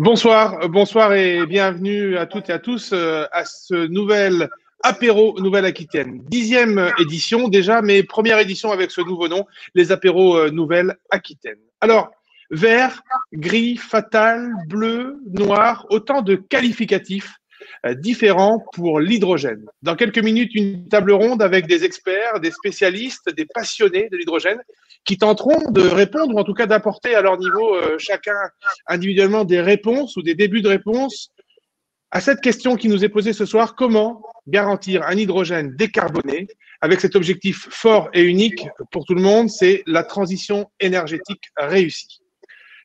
Bonsoir, bonsoir et bienvenue à toutes et à tous euh, à ce nouvel apéro Nouvelle-Aquitaine. Dixième édition déjà, mais première édition avec ce nouveau nom, les apéros euh, Nouvelle-Aquitaine. Alors, vert, gris, fatal, bleu, noir, autant de qualificatifs euh, différents pour l'hydrogène. Dans quelques minutes, une table ronde avec des experts, des spécialistes, des passionnés de l'hydrogène qui tenteront de répondre, ou en tout cas d'apporter à leur niveau euh, chacun individuellement des réponses ou des débuts de réponses à cette question qui nous est posée ce soir, comment garantir un hydrogène décarboné avec cet objectif fort et unique pour tout le monde, c'est la transition énergétique réussie.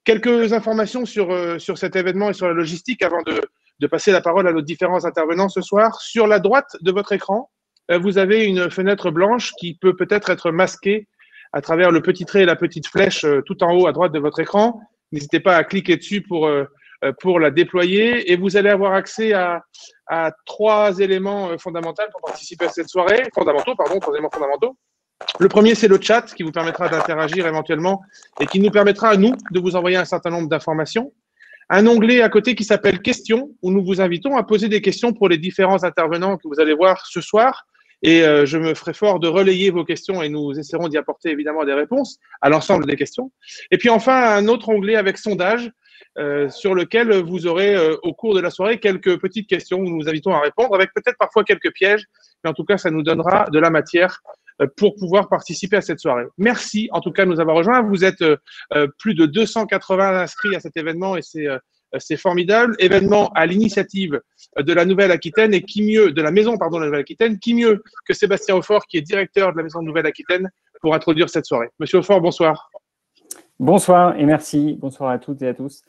Quelques informations sur, euh, sur cet événement et sur la logistique avant de, de passer la parole à nos différents intervenants ce soir. Sur la droite de votre écran, euh, vous avez une fenêtre blanche qui peut peut-être être masquée à travers le petit trait et la petite flèche euh, tout en haut à droite de votre écran. N'hésitez pas à cliquer dessus pour, euh, pour la déployer et vous allez avoir accès à, à trois éléments fondamentaux pour participer à cette soirée, fondamentaux, pardon, trois éléments fondamentaux. Le premier, c'est le chat qui vous permettra d'interagir éventuellement et qui nous permettra à nous de vous envoyer un certain nombre d'informations un onglet à côté qui s'appelle Questions, où nous vous invitons à poser des questions pour les différents intervenants que vous allez voir ce soir. Et euh, je me ferai fort de relayer vos questions et nous essaierons d'y apporter évidemment des réponses à l'ensemble des questions. Et puis enfin, un autre onglet avec sondage euh, sur lequel vous aurez euh, au cours de la soirée quelques petites questions où nous vous invitons à répondre avec peut-être parfois quelques pièges. Mais en tout cas, ça nous donnera de la matière euh, pour pouvoir participer à cette soirée. Merci en tout cas de nous avoir rejoints. Vous êtes euh, plus de 280 inscrits à cet événement et c'est c'est formidable. Événement à l'initiative de la Nouvelle-Aquitaine et qui mieux, de la maison, pardon, de la Nouvelle-Aquitaine, qui mieux que Sébastien Aufort, qui est directeur de la maison de Nouvelle-Aquitaine, pour introduire cette soirée. Monsieur Aufort, bonsoir. Bonsoir et merci. Bonsoir à toutes et à tous.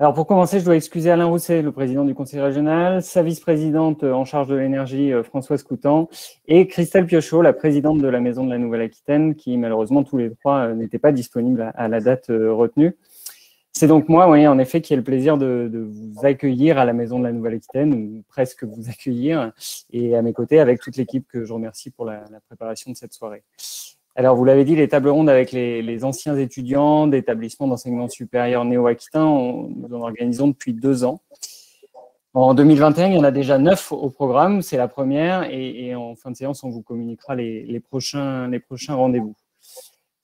Alors pour commencer, je dois excuser Alain Rousset, le président du conseil régional, sa vice-présidente en charge de l'énergie, euh, Françoise Coutan, et Christelle Piochot, la présidente de la Maison de la Nouvelle-Aquitaine, qui malheureusement tous les trois euh, n'étaient pas disponibles à la date euh, retenue. C'est donc moi, oui, en effet, qui ai le plaisir de, vous accueillir à la Maison de la Nouvelle-Aquitaine, ou presque vous accueillir, et à mes côtés avec toute l'équipe que je remercie pour la, préparation de cette soirée. Alors, vous l'avez dit, les tables rondes avec les, anciens étudiants d'établissements d'enseignement supérieur néo-aquitains, nous en organisons depuis deux ans. En 2021, il y en a déjà neuf au programme, c'est la première, et, en fin de séance, on vous communiquera les prochains rendez-vous.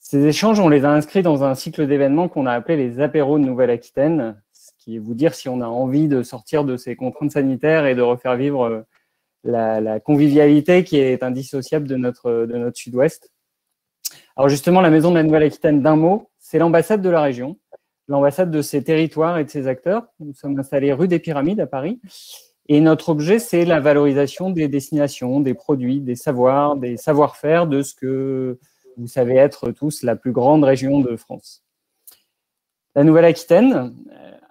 Ces échanges, on les a inscrits dans un cycle d'événements qu'on a appelé les apéros de Nouvelle-Aquitaine, ce qui est vous dire si on a envie de sortir de ces contraintes sanitaires et de refaire vivre euh, la, convivialité qui est indissociable de notre, de notre sud-ouest. Alors justement, la Maison de la Nouvelle-Aquitaine, d'un mot, c'est l'ambassade de la région, l'ambassade de ses territoires et de ses acteurs. Nous sommes installés rue des Pyramides à Paris. Et notre objet, c'est la valorisation des destinations, des produits, des savoirs, des savoir-faire de ce que vous savez être tous la plus grande région de France. La Nouvelle-Aquitaine,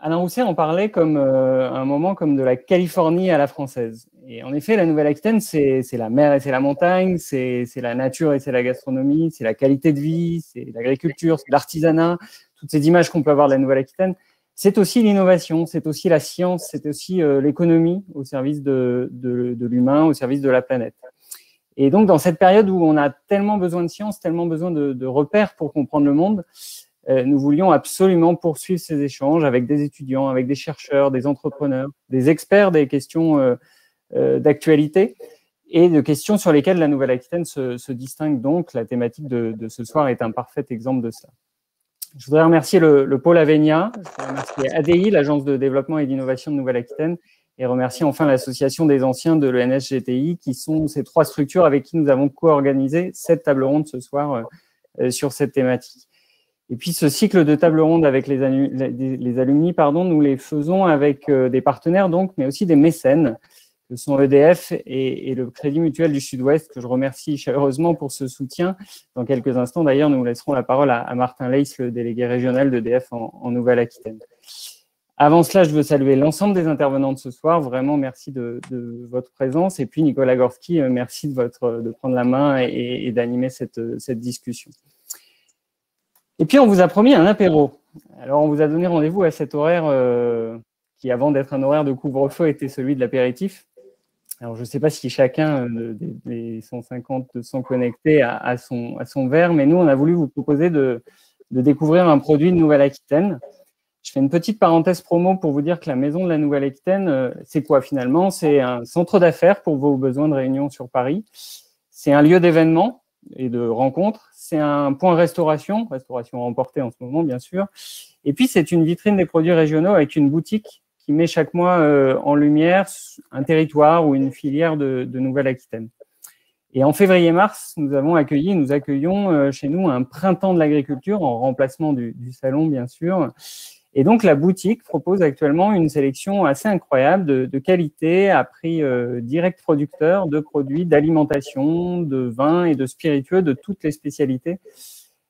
Alain Rousset en parlait comme euh, un moment comme de la Californie à la française. Et en effet, la Nouvelle-Aquitaine, c'est la mer et c'est la montagne, c'est la nature et c'est la gastronomie, c'est la qualité de vie, c'est l'agriculture, c'est l'artisanat, toutes ces images qu'on peut avoir de la Nouvelle-Aquitaine. C'est aussi l'innovation, c'est aussi la science, c'est aussi euh, l'économie au service de l'humain, au service de la planète. Et donc, dans cette période où on a tellement besoin de science, tellement besoin de, repères pour comprendre le monde, euh, nous voulions absolument poursuivre ces échanges avec des étudiants, avec des chercheurs, des entrepreneurs, des experts des questions euh, euh, d'actualité et de questions sur lesquelles la Nouvelle-Aquitaine se, distingue donc. La thématique de, ce soir est un parfait exemple de cela. Je voudrais remercier le, pôle Avenia, je voudrais remercier ADI, l'Agence de développement et d'innovation de Nouvelle-Aquitaine, et remercier enfin l'Association des anciens de l'ENSGTI, qui sont ces trois structures avec qui nous avons co-organisé cette table ronde ce soir sur cette thématique. Et puis ce cycle de table ronde avec les, les alumni, pardon, nous les faisons avec euh, des partenaires donc, mais aussi des mécènes, que sont EDF et, le Crédit Mutuel du Sud-Ouest, que je remercie chaleureusement pour ce soutien. Dans quelques instants, d'ailleurs, nous laisserons la parole à, Martin Leis, le délégué régional d'EDF en Nouvelle-Aquitaine. Avant cela, je veux saluer l'ensemble des intervenants de ce soir. Vraiment, merci de, votre présence. Et puis, Nicolas Gorski, euh, merci de, votre, de prendre la main et, d'animer cette, cette discussion. Et puis, on vous a promis un apéro. Alors, on vous a donné rendez-vous à cet horaire euh, qui, avant d'être un horaire de couvre-feu, était celui de l'apéritif. Alors, je ne sais pas si chacun euh, des 150, 200 connectés à son verre, mais nous, on a voulu vous proposer de, de découvrir un produit de Nouvelle-Aquitaine. Je fais une petite parenthèse promo pour vous dire que la Maison de la Nouvelle-Aquitaine, c'est quoi finalement? C'est un centre d'affaires pour vos besoins de réunion sur Paris. C'est un lieu d'événement et de rencontres. C'est un point restauration, restauration remportée en ce moment, bien sûr. Et puis, c'est une vitrine des produits régionaux avec une boutique qui met chaque mois euh, en lumière un territoire ou une filière de, Nouvelle-Aquitaine. Et en février-mars, nous avons accueilli, nous accueillons euh, chez nous un printemps de l'agriculture en remplacement du, salon, bien sûr, et donc, la boutique propose actuellement une sélection assez incroyable de, qualité à prix euh, direct producteur de produits d'alimentation, de vins et de spiritueux de toutes les spécialités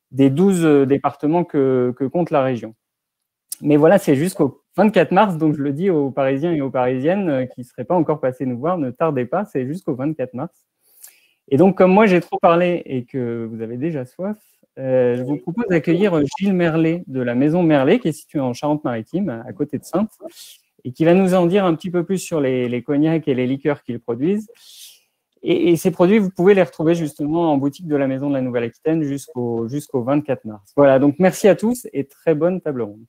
des 12 euh, départements que, que compte la région. Mais voilà, c'est jusqu'au 24 mars, donc je le dis aux Parisiens et aux Parisiennes euh, qui ne seraient pas encore passés nous voir, ne tardez pas, c'est jusqu'au 24 mars. Et donc, comme moi j'ai trop parlé et que vous avez déjà soif, euh, je vous propose d'accueillir Gilles Merlet de la Maison Merlet, qui est située en Charente-Maritime, à côté de Sainte, et qui va nous en dire un petit peu plus sur les, cognacs et les liqueurs qu'ils produisent. Et, ces produits, vous pouvez les retrouver justement en boutique de la Maison de la Nouvelle-Aquitaine jusqu'au jusqu'au 24 mars. Voilà, donc merci à tous et très bonne table ronde.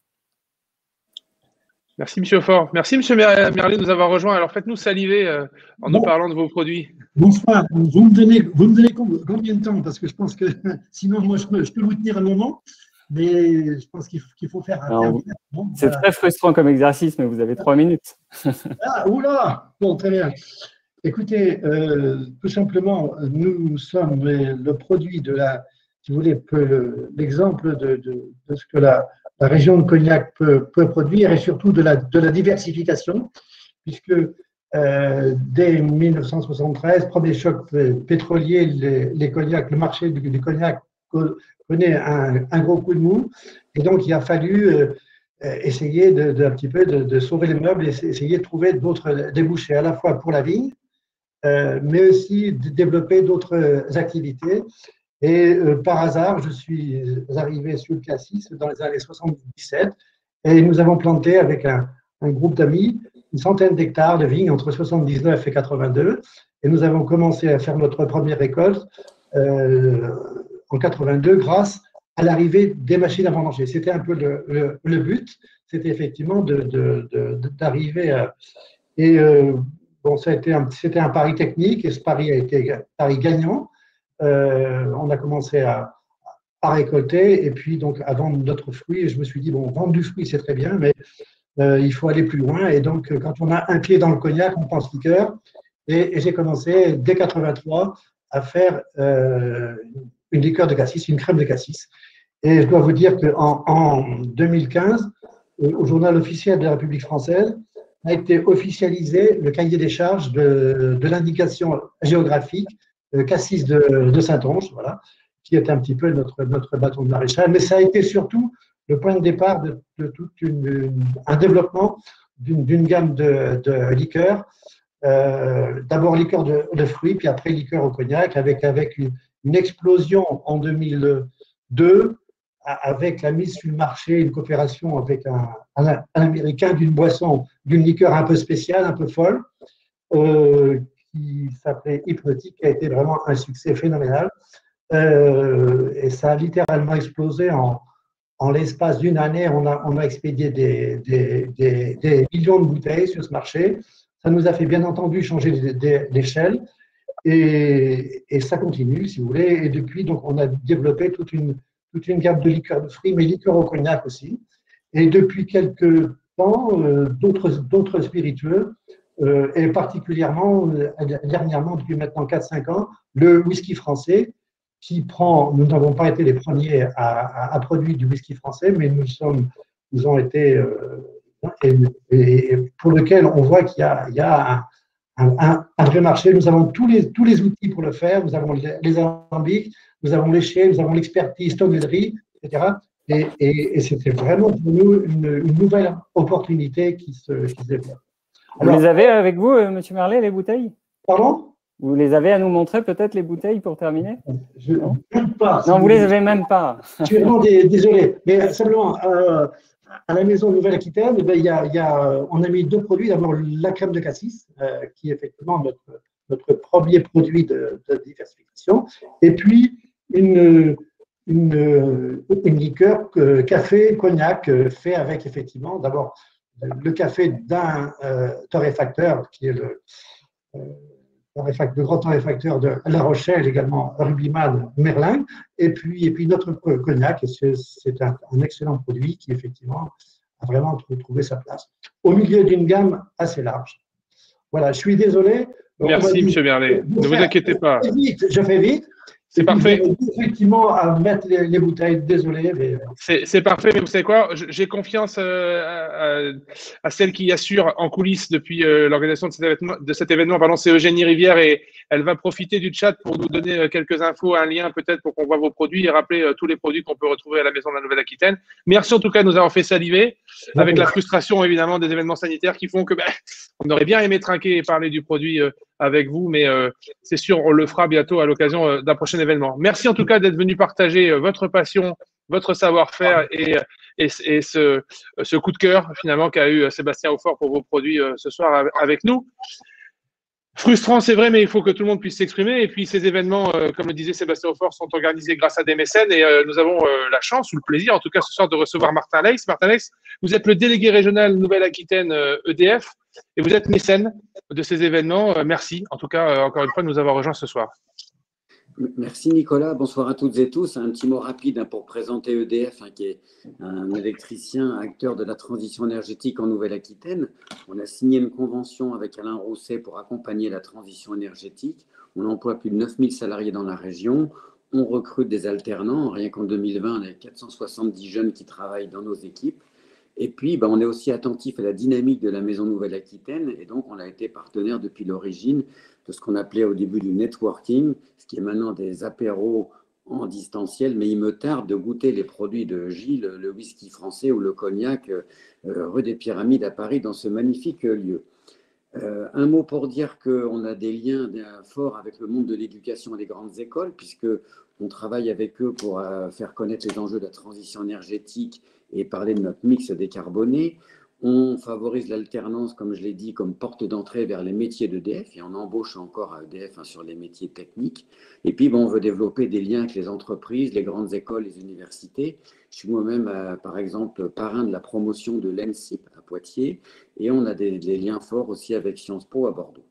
Merci, Monsieur Fort. Merci, Monsieur Merlet, de nous avoir rejoints. Alors, faites-nous saliver euh, en nous parlant de vos produits. Bonsoir. Vous me donnez, vous me donnez combien de temps? Parce que je pense que sinon, moi, je peux, je peux vous tenir un moment. Mais je pense qu'il faut, faire un C'est très frustrant comme exercice, mais vous avez trois minutes. ah, oula Bon, très bien. Écoutez, euh, tout simplement, nous sommes le produit de la, si vous voulez, l'exemple de, de, ce que la, la région de Cognac peut, produire et surtout de la, de la diversification, puisque euh, dès 1973, premier choc pétrolier, les, les cognacs, le marché du, cognac connaît un, un, gros coup de mou, et donc il a fallu euh, essayer de, un petit peu de, sauver les meubles et essayer de trouver d'autres débouchés à la fois pour la vigne, euh, mais aussi de développer d'autres activités. Et euh, par hasard, je suis arrivé sur le Cassis dans les années 77 et nous avons planté avec un, groupe d'amis une centaine d'hectares de vignes entre 79 et 82 et nous avons commencé à faire notre première récolte euh, en 82 grâce à l'arrivée des machines à vendanger. C'était un peu le, but, c'était effectivement d'arriver à... Et euh, bon, c'était un, un pari technique et ce pari a été un pari gagnant. euh, on a commencé à, récolter et puis donc à vendre notre fruit. Et je me suis dit, bon, vendre du fruit, c'est très bien, mais euh, il faut aller plus loin. Et donc, quand on a un pied dans le cognac, on pense liqueur. Et, j'ai commencé dès 83 à faire euh, une liqueur de cassis, une crème de cassis. Et je dois vous dire qu'en en 2015, au journal officiel de la République française, a été officialisé le cahier des charges de l'indication géographique Cassis de, de Saint-Onge, voilà, qui est un petit peu notre, notre bâton de maréchal. Mais ça a été surtout le point de départ de, tout un développement d'une gamme de, de liqueurs. Euh, d'abord liqueur de, fruits, puis après liqueur au cognac, avec, avec une, explosion en 2002, avec la mise sur le marché, une coopération avec un, un, Américain d'une boisson, d'une liqueur un peu spéciale, un peu folle, euh, qui s'appelait Hypnotique, qui a été vraiment un succès phénoménal. Euh, et ça a littéralement explosé en, en l'espace d'une année. On a, on a expédié des, des, des, millions de bouteilles sur ce marché. Ça nous a fait bien entendu changer d'échelle. Et, et, ça continue, si vous voulez. Et depuis, donc, on a développé toute une, toute une gamme de liqueurs de fruits, mais liqueurs au cognac aussi. Et depuis quelques temps, euh, d'autres spiritueux euh, et particulièrement euh, dernièrement, depuis maintenant 4-5 ans, le whisky français qui prend, nous n'avons pas été les premiers à, produire du whisky français, mais nous sommes, nous ont été, euh, et, pour lequel on voit qu'il y a, a un, un, vrai marché. Nous avons tous les, tous les outils pour le faire. Nous avons les, alambics, nous avons les chais, nous avons l'expertise tonnellerie, etc. Et, c'était vraiment pour nous une, une nouvelle opportunité qui se, qui se développe. Vous les avez avec vous, euh, Monsieur Merlet, les bouteilles? Pardon? Vous les avez à nous montrer peut-être les bouteilles pour terminer? Je ne même pas. Non, vous ne les avez même pas. Désolé. Mais simplement, euh, à la maison Nouvelle-Aquitaine, eh y a, y a, on a mis deux produits. D'abord, la crème de cassis, euh, qui est effectivement notre, notre premier produit de, diversification. Et puis, une, une, une liqueur café, cognac, fait avec effectivement d'abord le café d'un torréfacteur qui est le le grand torréfacteur de La Rochelle, également Rubimal Merlin, et puis, et puis notre cognac, c'est un, excellent produit qui effectivement a vraiment trouvé sa place au milieu d'une gamme assez large. Voilà, je suis désolé. Merci, M. Merlet. Ne vous inquiétez pas. je fais vite. C'est parfait. Effectivement, à mettre les, bouteilles, désolé. Mais... C'est parfait, mais vous savez quoi? J'ai confiance euh, à, celle qui assure en coulisses depuis euh, l'organisation de cet événement. De cet événement pardon, c'est Eugénie Rivière et elle va profiter du chat pour nous donner euh, quelques infos, un lien peut-être pour qu'on voit vos produits et rappeler tous les produits qu'on peut retrouver à la Maison de la Nouvelle-Aquitaine. Merci en tout cas de nous avoir fait saliver avec la frustration évidemment des événements sanitaires qui font que ben, on aurait bien aimé trinquer et parler du produit avec vous, mais euh, c'est sûr, on le fera bientôt à l'occasion euh, d'un prochain événement. Merci en tout cas d'être venu partager euh, votre passion, votre savoir-faire et, et, ce, ce, coup de cœur finalement qu'a eu Sébastien Aufort pour vos produits ce soir avec nous. Frustrant, c'est vrai, mais il faut que tout le monde puisse s'exprimer. Et puis, ces événements, comme le disait Sébastien Aufort, sont organisés grâce à des mécènes. Et nous avons la chance ou le plaisir, en tout cas ce soir, de recevoir Martin Lex. Martin Lex, vous êtes le délégué régional Nouvelle-Aquitaine EDF. E et vous êtes mécène de ces événements. Euh, merci, en tout cas, euh, encore une fois, de nous avoir rejoints ce soir. Merci Nicolas, bonsoir à toutes et tous. Un petit mot rapide hein, pour présenter EDF, hein, qui est un électricien acteur de la transition énergétique en Nouvelle-Aquitaine. On a signé une convention avec Alain Rousset pour accompagner la transition énergétique. On emploie plus de 9000 salariés dans la région. On recrute des alternants. Rien qu'en 2020, on a 470 jeunes qui travaillent dans nos équipes. Et puis, ben, on est aussi attentif à la dynamique de la Maison Nouvelle-Aquitaine. Et donc, on a été partenaire depuis l'origine de ce qu'on appelait au début du networking, ce qui est maintenant des apéros en distanciel. Mais il me tarde de goûter les produits de Gilles, le whisky français ou le cognac euh, rue des Pyramides à Paris, dans ce magnifique lieu. Euh, un mot pour dire qu'on a des liens forts avec le monde de l'éducation et des grandes écoles, puisque on travaille avec eux pour euh, faire connaître les enjeux de la transition énergétique et parler de notre mix décarboné. On favorise l'alternance, comme je l'ai dit, comme porte d'entrée vers les métiers d'EDF et on embauche encore à EDF hein, sur les métiers techniques. Et puis, bon, on veut développer des liens avec les entreprises, les grandes écoles, les universités. Je suis moi-même, euh, par exemple, parrain de la promotion de l'ENSIP à Poitiers et on a des liens forts aussi avec Sciences Po à Bordeaux.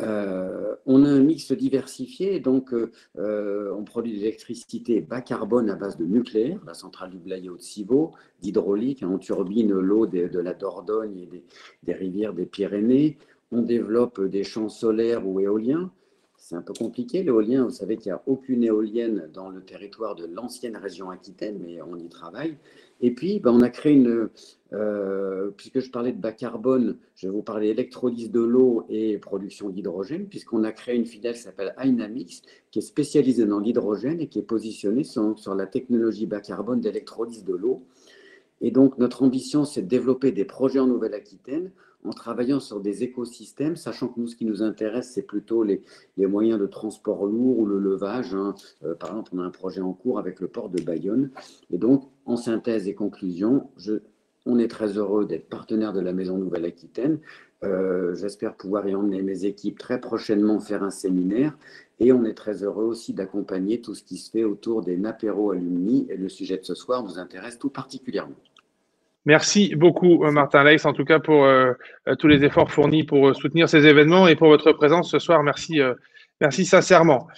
Euh, on a un mix diversifié, donc euh, on produit de l'électricité bas carbone à base de nucléaire, la centrale du Blayot de Civaux, d'hydraulique, hein, on turbine l'eau de, la Dordogne et des, des, rivières des Pyrénées, on développe des champs solaires ou éoliens. C'est un peu compliqué l'éolien, vous savez qu'il n'y a aucune éolienne dans le territoire de l'ancienne région Aquitaine, mais on y travaille. Et puis, ben, on a créé une, euh, puisque je parlais de bas carbone, je vais vous parler électrolyse de l'eau et production d'hydrogène, puisqu'on a créé une filiale qui s'appelle Dynamics, qui est spécialisée dans l'hydrogène et qui est positionnée sur, sur la technologie bas carbone d'électrolyse de l'eau. Et donc, notre ambition, c'est de développer des projets en Nouvelle-Aquitaine en travaillant sur des écosystèmes, sachant que nous, ce qui nous intéresse, c'est plutôt les, moyens de transport lourd ou le levage. Hein. Euh, par exemple, on a un projet en cours avec le port de Bayonne. Et donc, en synthèse et conclusion, on est très heureux d'être partenaire de la Maison Nouvelle-Aquitaine. Euh, j'espère pouvoir y emmener mes équipes très prochainement faire un séminaire. Et on est très heureux aussi d'accompagner tout ce qui se fait autour des Napéro Alumni. Et le sujet de ce soir nous intéresse tout particulièrement. Merci beaucoup, euh, Martin Lex, en tout cas pour euh, euh, tous les efforts fournis pour soutenir ces événements et pour votre présence ce soir. Merci, merci sincèrement.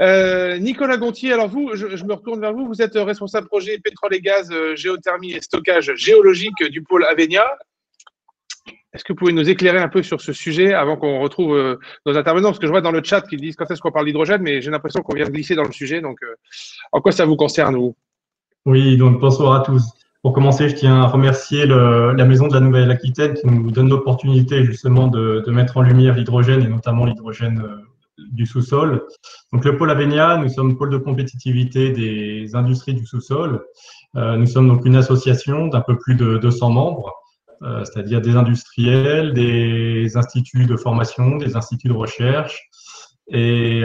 Nicolas Gontier, alors vous, je, me retourne vers vous. Vous êtes responsable projet pétrole et gaz, géothermie et stockage géologique du pôle Avenia. Est-ce que vous pouvez nous éclairer un peu sur ce sujet avant qu'on retrouve nos intervenants? Parce que je vois dans le chat qu'ils disent quand est-ce qu'on parle d'hydrogène, mais j'ai l'impression qu'on vient de glisser dans le sujet. Donc, en quoi ça vous concerne, vous? Oui, donc bonsoir à tous. Pour commencer, je tiens à remercier la Maison de la Nouvelle-Aquitaine qui nous donne l'opportunité justement de, mettre en lumière l'hydrogène et notamment l'hydrogène euh, du sous-sol. Donc le pôle Avenia, nous sommes pôle de compétitivité des industries du sous-sol. Euh, nous sommes donc une association d'un peu plus de 200 membres, euh, c'est-à-dire des industriels, des instituts de formation, des instituts de recherche et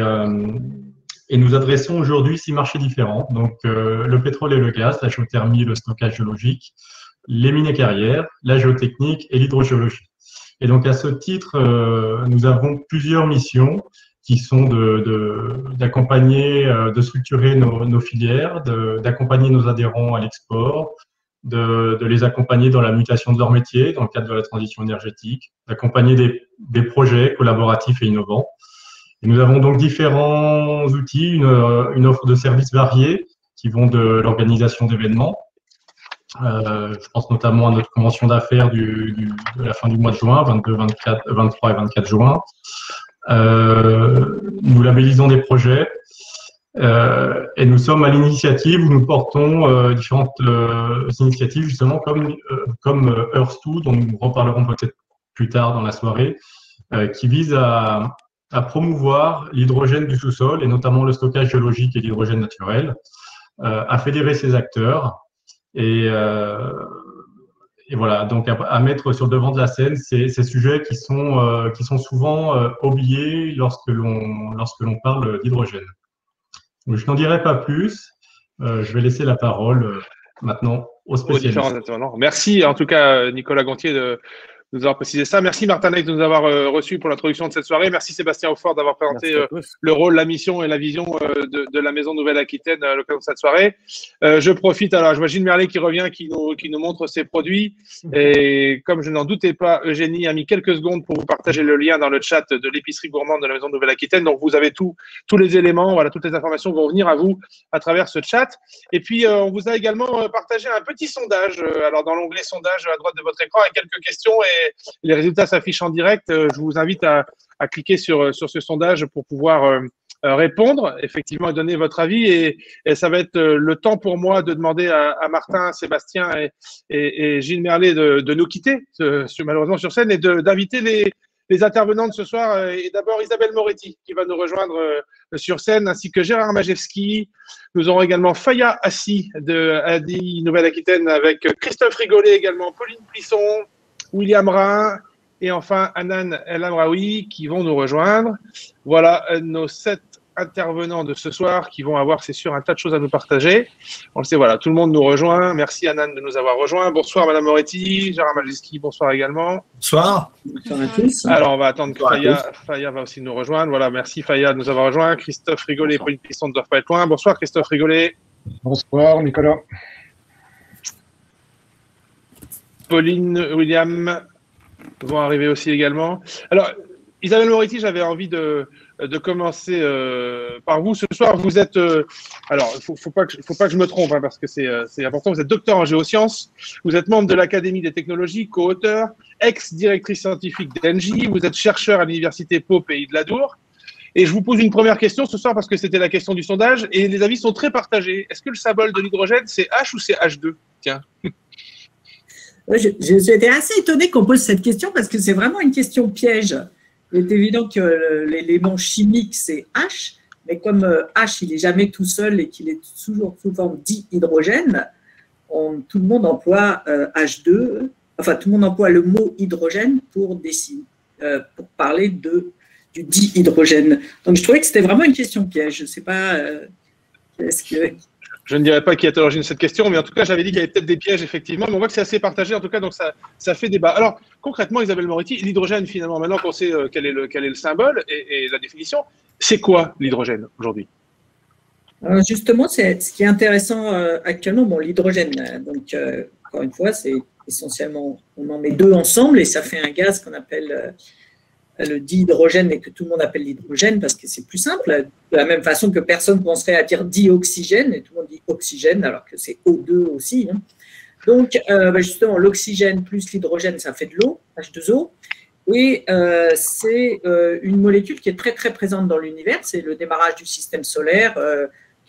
et nous adressons aujourd'hui six marchés différents, donc euh, le pétrole et le gaz, la géothermie, le stockage géologique, les mines et carrières, la géotechnique et l'hydrogéologie. Et donc à ce titre, euh, nous avons plusieurs missions. qui sont d'accompagner, de, de, structurer nos, filières, d'accompagner nos adhérents à l'export, de, de, les accompagner dans la mutation de leur métier dans le cadre de la transition énergétique, d'accompagner des, projets collaboratifs et innovants. Nous avons donc différents outils, une, une offre de services variés qui vont de l'organisation d'événements. Euh, je pense notamment à notre convention d'affaires de la fin du mois de juin, 22, 24, 23 et 24 juin. Euh, nous labellisons des projets euh, et nous sommes à l'initiative où nous portons euh, différentes euh, initiatives, justement, comme, comme Earth2, dont nous reparlerons peut-être plus tard dans la soirée, qui vise à, à promouvoir l'hydrogène du sous-sol, et notamment le stockage géologique et l'hydrogène naturel, à fédérer ces acteurs et, et voilà, donc à, à, mettre sur le devant de la scène ces, ces sujets qui sont, qui sont souvent oubliés lorsque l'on lorsque l'on parle d'hydrogène. Je n'en dirai pas plus. Euh, je vais laisser la parole euh, maintenant aux spécialistes. Merci en tout cas Nicolas Gontier de, nous avoir précisé ça. Merci Martin de nous avoir euh, reçus pour l'introduction de cette soirée. Merci Sébastien Aufort d'avoir présenté euh, le rôle, la mission et la vision euh, de, de, la Maison Nouvelle-Aquitaine à l'occasion de cette soirée. je profite, alors je vois Gilles Merlet qui revient, qui nous, qui nous montre ses produits. Et comme je n'en doutais pas, Eugénie a mis quelques secondes pour vous partager le lien dans le chat de l'épicerie gourmande de la Maison Nouvelle-Aquitaine. Donc vous avez tout, tous les éléments, voilà, toutes les informations vont venir à vous à travers ce chat. Et puis on vous a également partagé un petit sondage, alors dans l'onglet sondage à droite de votre écran, avec quelques questions et les résultats s'affichent en direct. Euh, je vous invite à, cliquer sur, sur ce sondage pour pouvoir euh, euh, répondre, effectivement, et donner votre avis. Et, ça va être le temps pour moi de demander à, Martin, Sébastien et, Gilles Merlet de, nous quitter, malheureusement sur scène, et d'inviter les, les intervenants de ce soir. Et d'abord Isabelle Moretti qui va nous rejoindre sur scène, ainsi que Gérard Majewski. Nous aurons également Faya Assi de Adi Nouvelle-Aquitaine avec Christophe Rigolet également, Pauline Plisson, William Rhin et enfin Anan El Amraoui qui vont nous rejoindre. Voilà euh, nos sept intervenants de ce soir qui vont avoir, c'est sûr, un tas de choses à nous partager. On le sait, voilà, tout le monde nous rejoint. Merci Anan de nous avoir rejoints. Bonsoir Madame Moretti, Gérard Maljiski, bonsoir également. Bonsoir. Bonsoir à tous. Alors on va attendre que Faya, Faya, va aussi nous rejoindre. Voilà, merci Faya de nous avoir rejoints. Christophe Rigolet et Pauline Pisson ne doivent pas être loin. Bonsoir Christophe Rigolet. Bonsoir Nicolas. Pauline, William vont arriver aussi également. Alors, Isabelle Moretti, j'avais envie de, de commencer euh, par vous. Ce soir, vous êtes. Euh, alors, il ne faut, pas que, faut pas que je me trompe, hein, parce que euh, c'est important. Vous êtes docteur en géosciences. Vous êtes membre de l'Académie des technologies, co-auteur, ex-directrice scientifique d'Engie. Vous êtes chercheur à l'Université Pau, Pays de la Dour. Et je vous pose une première question ce soir, parce que c'était la question du sondage, et les avis sont très partagés. Est-ce que le symbole de l'hydrogène, c'est H ou c'est H2 Tiens. J'étais assez étonnée qu'on pose cette question parce que c'est vraiment une question piège. Il est évident que l'élément chimique, c'est H, mais comme euh, H, il n'est jamais tout seul et qu'il est toujours sous forme d'hydrogène, tout le monde emploie H2, euh, enfin tout le monde emploie le mot hydrogène pour, euh, parler de, du dihydrogène. Donc je trouvais que c'était vraiment une question piège. Je ne sais pas. ce que, je ne dirais pas qui est à l'origine de cette question, mais en tout cas, j'avais dit qu'il y avait peut-être des pièges, effectivement. Mais on voit que c'est assez partagé, en tout cas, donc ça, ça fait débat. Alors, concrètement, Isabelle Moretti, l'hydrogène, finalement, maintenant qu'on sait euh, quel, est le, quel est le symbole et, la définition, c'est quoi l'hydrogène aujourd'hui? Justement, c'est ce qui est intéressant euh, actuellement. Bon, l'hydrogène, euh, donc, encore une fois, c'est essentiellement, on en met deux ensemble et ça fait un gaz qu'on appelle le dihydrogène et que tout le monde appelle l'hydrogène parce que c'est plus simple. De la même façon que personne penserait à dire dioxygène et tout le monde dit oxygène alors que c'est O2 aussi. Hein. Donc, euh, bah, justement, l'oxygène plus l'hydrogène, ça fait de l'eau, H2O. Et euh, c'est euh, une molécule qui est très très présente dans l'univers. C'est le démarrage du système solaire.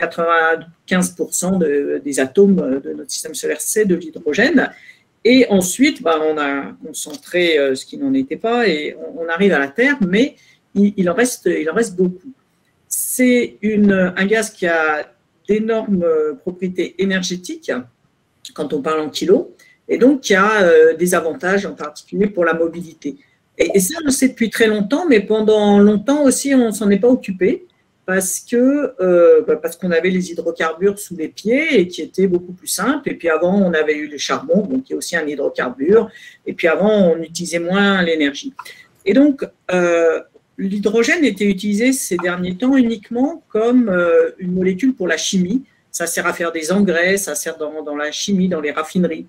95% des atomes de notre système solaire, c'est de l'hydrogène. Et ensuite, bah, on a concentré euh, ce qui n'en était pas et on, arrive à la Terre, mais il, en, reste, il en reste beaucoup. C'est un gaz qui a d'énormes euh, propriétés énergétiques quand on parle en kilos, et donc qui a euh, des avantages en particulier pour la mobilité. Et, et ça, on le sait depuis très longtemps, mais pendant longtemps aussi, on ne s'en est pas occupé parce que euh, bah, parce qu'on avait les hydrocarbures sous les pieds et qui étaient beaucoup plus simples. Et puis avant, on avait eu le charbon, donc qui est aussi un hydrocarbure. Et puis avant, on utilisait moins l'énergie. Et donc, euh, l'hydrogène était utilisé ces derniers temps uniquement comme euh, une molécule pour la chimie. Ça sert à faire des engrais, ça sert dans, la chimie, dans les raffineries.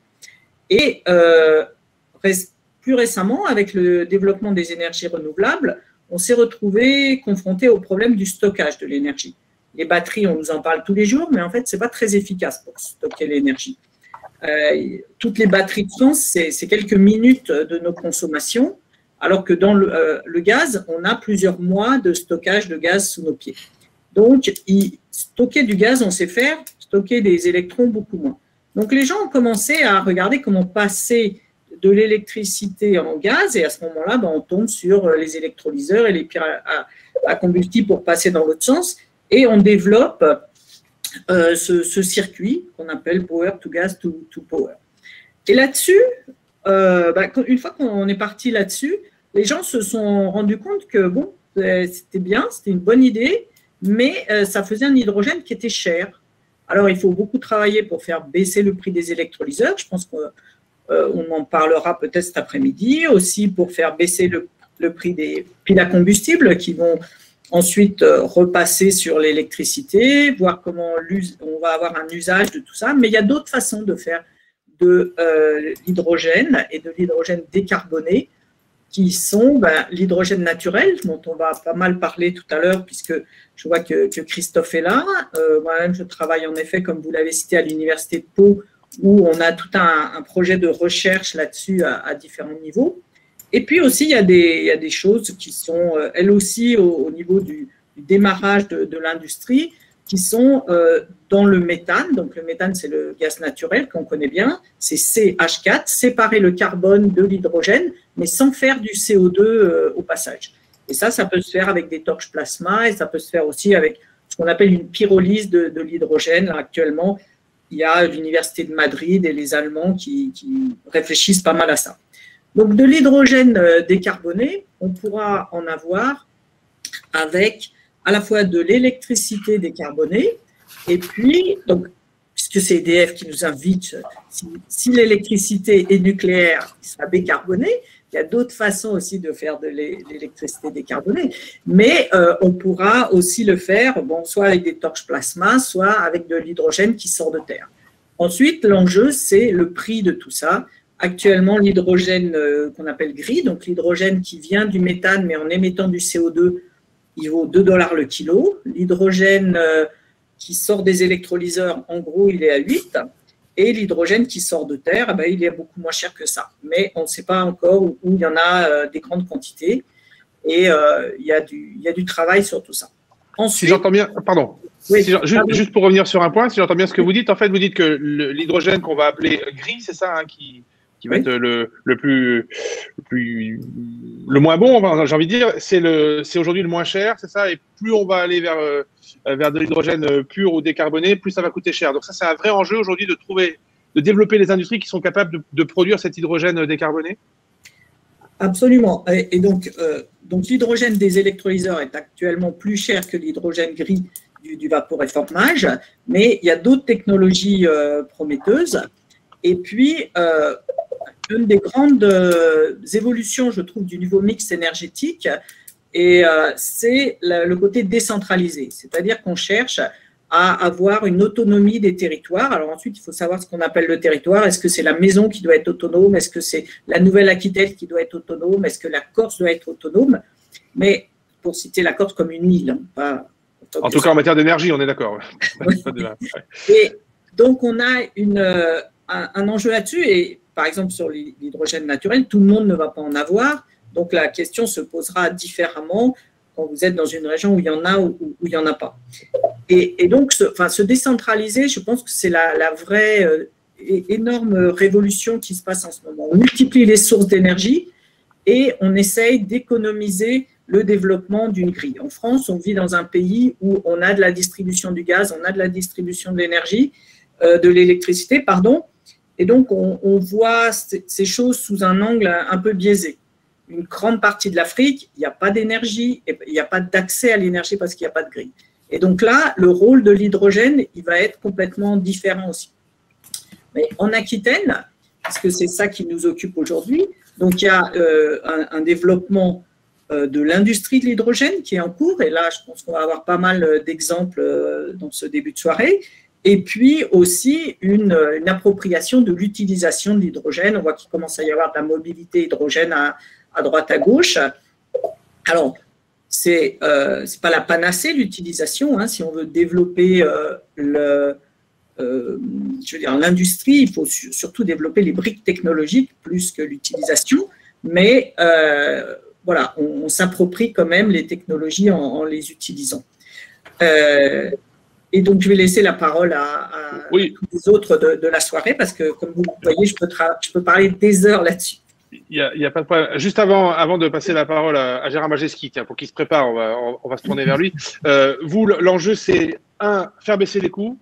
Et plus récemment, avec le développement des énergies renouvelables, on s'est retrouvé confronté au problème du stockage de l'énergie. Les batteries, on nous en parle tous les jours, mais en fait, ce n'est pas très efficace pour stocker l'énergie. Euh, toutes les batteries de sens, c'est quelques minutes de nos consommations, alors que dans euh, le, gaz, on a plusieurs mois de stockage de gaz sous nos pieds. Donc, stocker du gaz, on sait faire, stocker des électrons beaucoup moins. Donc, les gens ont commencé à regarder comment passer de l'électricité en gaz, et à ce moment-là, ben, on tombe sur les électrolyseurs et les pierres à combustible pour passer dans l'autre sens, et on développe euh, ce, circuit qu'on appelle Power to Gas to, Power. Et là-dessus, euh, bah, une fois qu'on est parti là-dessus, les gens se sont rendus compte que bon, euh, c'était bien, c'était une bonne idée, mais ça faisait un hydrogène qui était cher. Alors, il faut beaucoup travailler pour faire baisser le prix des électrolyseurs. Je pense qu'on en parlera peut-être cet après-midi. Aussi, pour faire baisser le, prix des piles à combustible qui vont Ensuite, euh, repasser sur l'électricité, voir comment on va avoir un usage de tout ça. Mais il y a d'autres façons de faire de euh, l'hydrogène et de l'hydrogène décarboné qui sont ben, l'hydrogène naturel, dont on va pas mal parler tout à l'heure, puisque je vois que, Christophe est là. Euh, moi-même, je travaille en effet, comme vous l'avez cité, à l'Université de Pau, où on a tout un, projet de recherche là-dessus à, différents niveaux. Et puis aussi, il y a des, choses qui sont, euh, elles aussi, au, niveau du, démarrage de, l'industrie, qui sont euh, dans le méthane. Donc, le méthane, c'est le gaz naturel qu'on connaît bien. C'est CH4, séparer le carbone de l'hydrogène, mais sans faire du CO2 euh, au passage. Et ça, ça peut se faire avec des torches plasma et ça peut se faire aussi avec ce qu'on appelle une pyrolyse de, l'hydrogène. Actuellement, il y a l'Université de Madrid et les Allemands qui, réfléchissent pas mal à ça. Donc de l'hydrogène euh, décarboné, on pourra en avoir avec à la fois de l'électricité décarbonée et puis, puisque c'est EDF qui nous invite, si, l'électricité est nucléaire, il sera décarboné. Il y a d'autres façons aussi de faire de l'électricité décarbonée, mais euh, on pourra aussi le faire, bon, soit avec des torches plasma, soit avec de l'hydrogène qui sort de terre. Ensuite, l'enjeu, c'est le prix de tout ça. Actuellement, l'hydrogène euh, qu'on appelle gris, donc l'hydrogène qui vient du méthane mais en émettant du CO2, il vaut 2 dollars le kilo. L'hydrogène euh, qui sort des électrolyseurs, en gros, il est à 8. Et l'hydrogène qui sort de terre, eh ben, il est beaucoup moins cher que ça. Mais on ne sait pas encore où, il y en a euh, des grandes quantités. Et il, y a du, il y a du travail sur tout ça. Ensuite, si j'entends bien, pardon. juste, pour revenir sur un point, si j'entends bien ce que vous dites, en fait, vous dites que l'hydrogène qu'on va appeler gris, c'est ça, hein, qui, qui va être le, le, plus, le plus le moins bon, j'ai envie de dire, c'est le c'est aujourd'hui le moins cher, c'est ça, et plus on va aller vers euh, vers de l'hydrogène pur ou décarboné, plus ça va coûter cher. Donc ça c'est un vrai enjeu aujourd'hui de trouver de développer les industries qui sont capables de, produire cet hydrogène décarboné. Absolument. Et, donc euh, donc l'hydrogène des électrolyseurs est actuellement plus cher que l'hydrogène gris du, du vaporéformage, mais il y a d'autres technologies euh, prometteuses. Et puis, une des grandes euh, évolutions, je trouve, du nouveau mix énergétique, et euh, c'est le côté décentralisé, c'est-à-dire qu'on cherche à avoir une autonomie des territoires. Alors ensuite, il faut savoir ce qu'on appelle le territoire. Est-ce que c'est la maison qui doit être autonome? Est-ce que c'est la Nouvelle-Aquitaine qui doit être autonome? Est-ce que la Corse doit être autonome? Mais pour citer la Corse comme une île, hein, pas. En, tout cas, en matière d'énergie, on est d'accord. et donc, on a une, euh, un, enjeu là-dessus. Et par exemple, sur l'hydrogène naturel, tout le monde ne va pas en avoir. Donc la question se posera différemment quand vous êtes dans une région où il y en a ou où, il n'y en a pas. Et, donc, se, enfin, se décentraliser, je pense que c'est la, vraie euh, énorme révolution qui se passe en ce moment. On multiplie les sources d'énergie et on essaye d'économiser le développement d'une grille. En France, on vit dans un pays où on a de la distribution du gaz, on a de la distribution de l'énergie, euh, de l'électricité, pardon, et donc, on, voit ces choses sous un angle un peu biaisé. Une grande partie de l'Afrique, il n'y a pas d'énergie, il n'y a pas d'accès à l'énergie parce qu'il n'y a pas de grille. Et donc là, le rôle de l'hydrogène, il va être complètement différent aussi. Mais en Aquitaine, parce que c'est ça qui nous occupe aujourd'hui, donc il y a euh, un, développement de l'industrie de l'hydrogène qui est en cours, et là, je pense qu'on va avoir pas mal d'exemples dans ce début de soirée, et puis aussi une, appropriation de l'utilisation de l'hydrogène. On voit qu'il commence à y avoir de la mobilité hydrogène à, droite, à gauche. Alors, c'est euh, pas la panacée l'utilisation. Hein. Si on veut développer euh, euh, l'industrie, il faut surtout développer les briques technologiques plus que l'utilisation. Mais voilà, on, s'approprie quand même les technologies en, les utilisant. Et donc, je vais laisser la parole à, tous les autres de, la soirée parce que, comme vous voyez, je peux, je peux parler des heures là-dessus. Il n'y a, pas de problème. Juste avant, avant de passer la parole à, Gérard Majeski, tiens, pour qu'il se prépare, on va, on va se tourner vers lui. Euh, vous, l'enjeu, c'est un, faire baisser les coûts,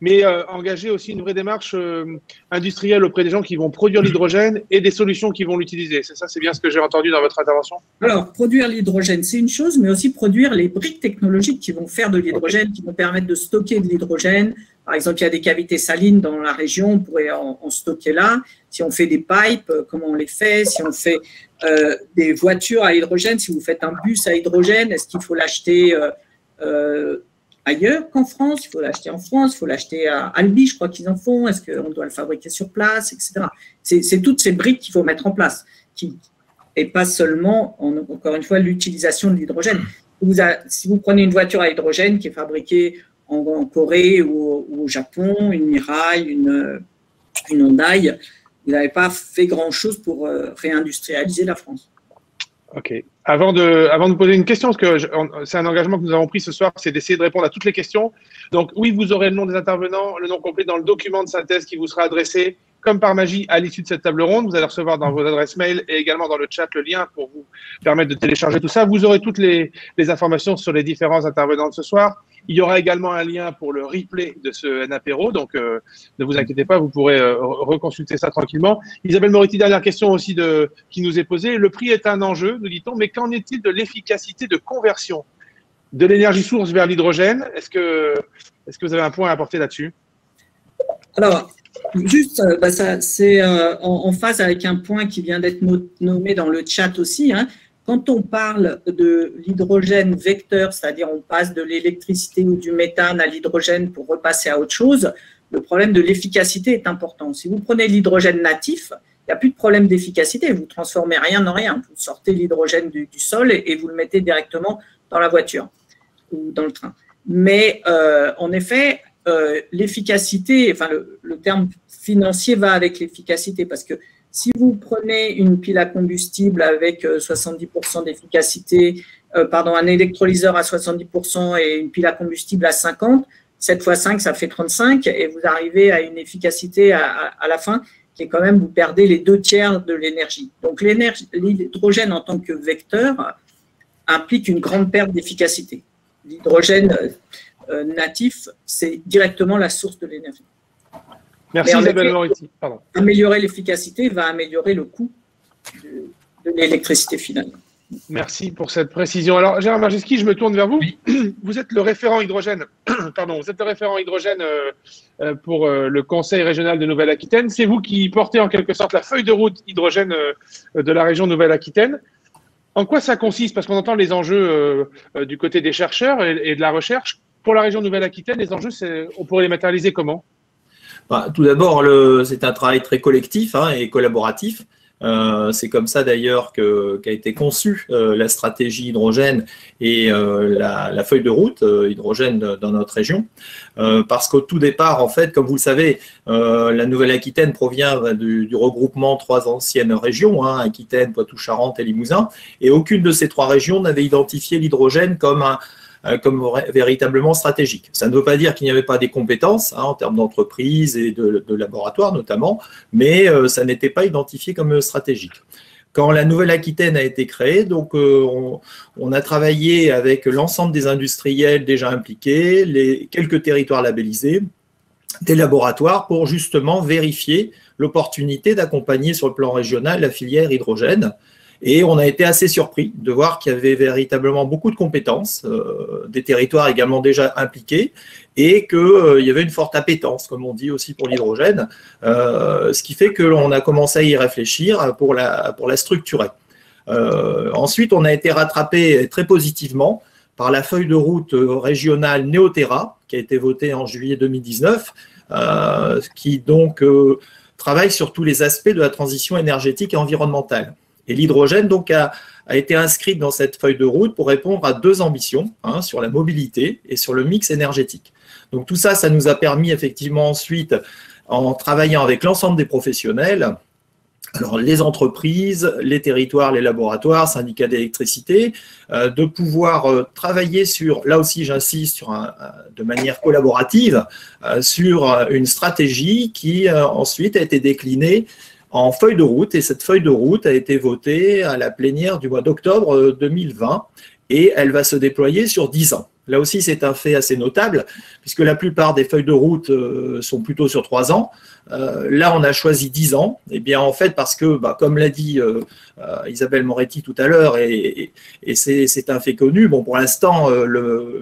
mais euh, engager aussi une vraie démarche euh, industrielle auprès des gens qui vont produire l'hydrogène et des solutions qui vont l'utiliser. C'est ça, c'est bien ce que j'ai entendu dans votre intervention Alors, produire l'hydrogène, c'est une chose, mais aussi produire les briques technologiques qui vont faire de l'hydrogène, qui vont permettre de stocker de l'hydrogène. Par exemple, il y a des cavités salines dans la région, on pourrait en, stocker là. Si on fait des pipes, euh, comment on les fait? Si on fait des voitures à hydrogène, si vous faites un bus à hydrogène, est-ce qu'il faut l'acheter ailleurs qu'en France, il faut l'acheter en France, il faut l'acheter à Albi, je crois qu'ils en font, est-ce qu'on doit le fabriquer sur place, etc. C'est toutes ces briques qu'il faut mettre en place, et pas seulement, encore une fois, l'utilisation de l'hydrogène. si vous prenez une voiture à hydrogène qui est fabriquée en, Corée ou, au Japon, une Mirai, une, une Hyundai, vous n'avez pas fait grand-chose pour euh, réindustrialiser la France. Ok. Avant de, avant de poser une question, parce que c'est un engagement que nous avons pris ce soir, c'est d'essayer de répondre à toutes les questions. Donc oui, vous aurez le nom des intervenants, le nom complet dans le document de synthèse qui vous sera adressé, comme par magie, à l'issue de cette table ronde. Vous allez recevoir dans vos adresses mail et également dans le chat le lien pour vous permettre de télécharger tout ça. Vous aurez toutes les, les informations sur les différents intervenants de ce soir. Il y aura également un lien pour le replay de ce NAPERO, donc euh, ne vous inquiétez pas, vous pourrez euh, reconsulter ça tranquillement. Isabelle Moretti, dernière question aussi qui nous est posée. Le prix est un enjeu, nous dit-on, mais qu'en est-il de l'efficacité de conversion de l'énergie source vers l'hydrogène? Est-ce que, est que vous avez un point à apporter là-dessus? Alors, Juste, euh, bah c'est en, en, phase avec un point qui vient d'être nommé dans le chat aussi. Hein. Quand on parle de l'hydrogène vecteur, c'est-à-dire on passe de l'électricité ou du méthane à l'hydrogène pour repasser à autre chose, le problème de l'efficacité est important. Si vous prenez l'hydrogène natif, il n'y a plus de problème d'efficacité. Vous ne transformez rien en rien. Vous sortez l'hydrogène du, sol et, vous le mettez directement dans la voiture ou dans le train. Mais euh, en effet, euh, l'efficacité, enfin le, le, terme financier va avec l'efficacité parce que si vous prenez une pile à combustible avec 70% euh, d'efficacité, euh, pardon, un électrolyseur à 70% et une pile à combustible à 50, 7 fois 5, ça fait 35, et vous arrivez à une efficacité à, la fin qui est quand même, vous perdez les deux tiers de l'énergie. Donc l'hydrogène en tant que vecteur implique une grande perte d'efficacité. L'hydrogène euh, natif, c'est directement la source de l'énergie. Merci Isabelle Moretti. Améliorer l'efficacité va améliorer le coût de, l'électricité finale. Merci pour cette précision. Alors, Gérard Margeski, je me tourne vers vous. Vous êtes le référent hydrogène, pardon, vous êtes le référent hydrogène euh, euh, pour euh, le Conseil régional de Nouvelle-Aquitaine. C'est vous qui portez en quelque sorte la feuille de route hydrogène de la région Nouvelle-Aquitaine. En quoi ça consiste? Parce qu'on entend les enjeux du côté des chercheurs et, de la recherche. Pour la région Nouvelle-Aquitaine, les enjeux, on pourrait les matérialiser comment? Tout d'abord, c'est un travail très collectif hein, et collaboratif. Euh, c'est comme ça d'ailleurs qu'a été conçue euh, la stratégie hydrogène et euh, la, feuille de route hydrogène dans notre région. parce qu'au tout départ, en fait, comme vous le savez, la Nouvelle-Aquitaine provient bah, du, regroupement trois anciennes régions, hein, Aquitaine, Poitou-Charentes et Limousin, et aucune de ces trois régions n'avait identifié l'hydrogène comme un, comme véritablement stratégique. Ça ne veut pas dire qu'il n'y avait pas des compétences hein, en termes d'entreprise et de, de laboratoire notamment, mais euh, ça n'était pas identifié comme stratégique. Quand la Nouvelle-Aquitaine a été créée, euh, on, a travaillé avec l'ensemble des industriels déjà impliqués, les quelques territoires labellisés, des laboratoires pour justement vérifier l'opportunité d'accompagner sur le plan régional la filière hydrogène. Et on a été assez surpris de voir qu'il y avait véritablement beaucoup de compétences, euh, des territoires également déjà impliqués, et qu'il euh, y avait une forte appétence, comme on dit aussi pour l'hydrogène, euh, ce qui fait que l'on a commencé à y réfléchir pour la, pour la structurer. ensuite, on a été rattrapé très positivement par la feuille de route régionale Néoterra, qui a été votée en juillet 2019, qui donc travaille sur tous les aspects de la transition énergétique et environnementale. Et l'hydrogène, donc, a, été inscrit dans cette feuille de route pour répondre à deux ambitions, hein, sur la mobilité et sur le mix énergétique. Donc, tout ça, ça nous a permis effectivement ensuite, en travaillant avec l'ensemble des professionnels, alors les entreprises, les territoires, les laboratoires, syndicats d'électricité, euh, de pouvoir euh, travailler sur, là aussi j'insiste, sur un, de manière collaborative, euh, sur une stratégie qui ensuite a été déclinée en feuille de route et cette feuille de route a été votée à la plénière du mois d'octobre 2020 et elle va se déployer sur 10 ans. Là aussi, c'est un fait assez notable, puisque la plupart des feuilles de route sont plutôt sur 3 ans. Euh, là, on a choisi 10 ans. Et eh bien, en fait, parce que, bah, comme l'a dit euh, euh, Isabelle Moretti tout à l'heure, et, c'est un fait connu, bon, pour l'instant,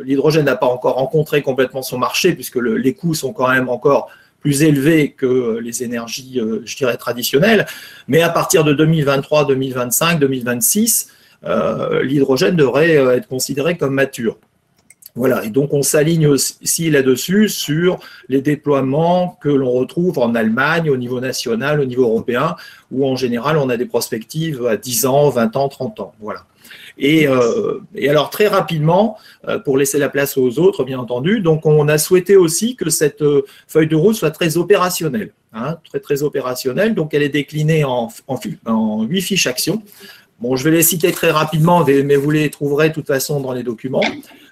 l'hydrogène n'a pas encore rencontré complètement son marché, puisque les coûts sont quand même encore plus élevés que les énergies, je dirais, traditionnelles. Mais à partir de 2023, 2025, 2026, l'hydrogène devrait être considéré comme mature. Voilà, et donc on s'aligne aussi là-dessus sur les déploiements que l'on retrouve en Allemagne, au niveau national, au niveau européen, où en général on a des perspectives à 10 ans, 20 ans, 30 ans. Voilà. Et, euh, et alors très rapidement, euh, pour laisser la place aux autres, bien entendu, donc on a souhaité aussi que cette euh, feuille de route soit très opérationnelle, hein, très très opérationnelle. Donc elle est déclinée en, en, en 8 fiches actions. Bon, je vais les citer très rapidement, mais vous les trouverez de toute façon dans les documents.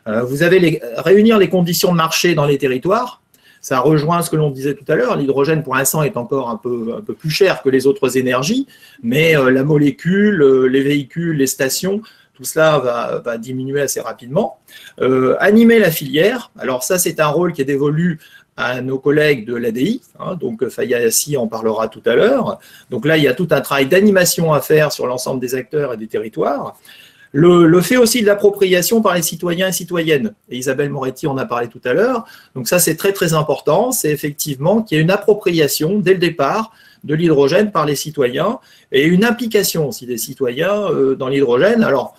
Vous avez réunir les conditions de marché dans les territoires. Ça rejoint ce que l'on disait tout à l'heure. L'hydrogène, pour l'instant, est encore un peu, un peu plus cher que les autres énergies, mais la molécule, les véhicules, les stations, tout cela va, diminuer assez rapidement. animer la filière. Alors ça, c'est un rôle qui est dévolu à nos collègues de l'ADI. Hein, donc Fayassi en parlera tout à l'heure. Donc là, il y a tout un travail d'animation à faire sur l'ensemble des acteurs et des territoires. Le, fait aussi de l'appropriation par les citoyens et citoyennes. Et Isabelle Moretti en a parlé tout à l'heure. Donc ça, c'est très très important. C'est effectivement qu'il y ait une appropriation dès le départ de l'hydrogène par les citoyens et une implication aussi des citoyens euh, dans l'hydrogène. Alors,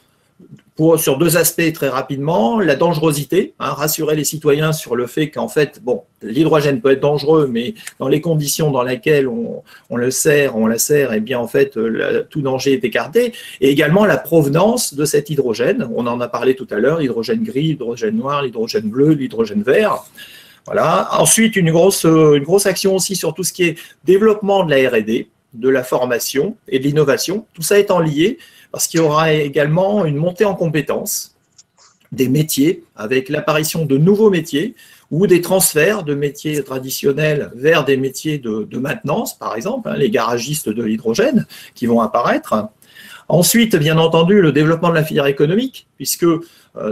sur deux aspects très rapidement, la dangerosité, hein, rassurer les citoyens sur le fait qu'en fait, bon, l'hydrogène peut être dangereux, mais dans les conditions dans lesquelles on, le sert, on la sert, et eh bien en fait, tout danger est écarté. Et également la provenance de cet hydrogène. On en a parlé tout à l'heure, l'hydrogène gris, l'hydrogène noir, l'hydrogène bleu, l'hydrogène vert. Voilà. Ensuite, une grosse, une grosse action aussi sur tout ce qui est développement de la R&D, de la formation et de l'innovation. Tout ça étant lié parce qu'il y aura également une montée en compétences des métiers avec l'apparition de nouveaux métiers ou des transferts de métiers traditionnels vers des métiers de, maintenance, par exemple, hein, les garagistes de l'hydrogène qui vont apparaître. Ensuite, bien entendu, le développement de la filière économique, puisque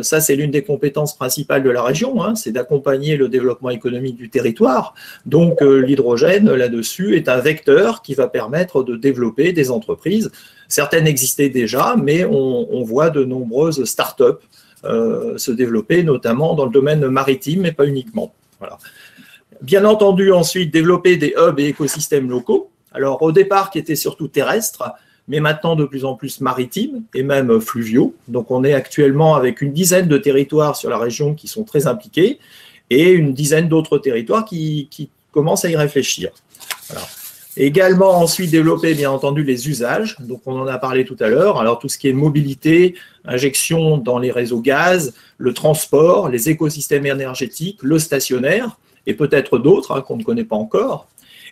ça, c'est l'une des compétences principales de la région, hein, c'est d'accompagner le développement économique du territoire. Donc, euh, l'hydrogène, là-dessus, est un vecteur qui va permettre de développer des entreprises. Certaines existaient déjà, mais on, voit de nombreuses start-up euh, se développer, notamment dans le domaine maritime, mais pas uniquement. Voilà. Bien entendu, ensuite, développer des hubs et écosystèmes locaux. Alors, au départ, qui étaient surtout terrestres, mais maintenant de plus en plus maritimes et même fluviaux. Donc on est actuellement avec une dizaine de territoires sur la région qui sont très impliqués et une dizaine d'autres territoires qui, commencent à y réfléchir. Également ensuite développer bien entendu les usages, donc on en a parlé tout à l'heure, alors tout ce qui est mobilité, injection dans les réseaux gaz, le transport, les écosystèmes énergétiques, le stationnaire et peut-être d'autres hein, qu'on ne connaît pas encore.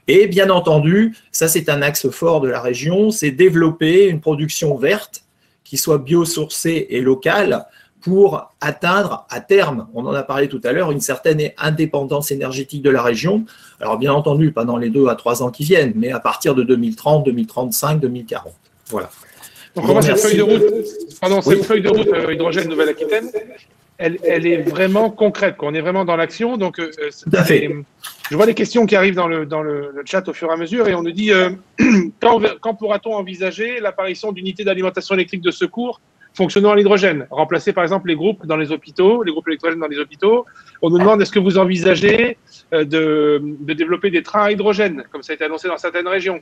Et bien entendu, ça c'est un axe fort de la région, c'est développer une production verte qui soit biosourcée et locale pour atteindre à terme, on en a parlé tout à l'heure, une certaine indépendance énergétique de la région. Alors bien entendu, pas dans les deux à trois ans qui viennent, mais à partir de 2030, 2035, 2040. Voilà. Donc, comment cette feuille de route, pardon, cette feuille de route euh, hydrogène Nouvelle-Aquitaine, elle, est vraiment concrète. On est vraiment dans l'action. Donc, euh, euh, je vois les questions qui arrivent dans le, dans le, chat au fur et à mesure et on nous dit euh, quand, quand pourra-t-on envisager l'apparition d'unités d'alimentation électrique de secours fonctionnant à l'hydrogène, remplacer par exemple les groupes dans les hôpitaux, les groupes électrogènes dans les hôpitaux. On nous demande est-ce que vous envisagez de, de, développer des trains à hydrogène, comme ça a été annoncé dans certaines régions?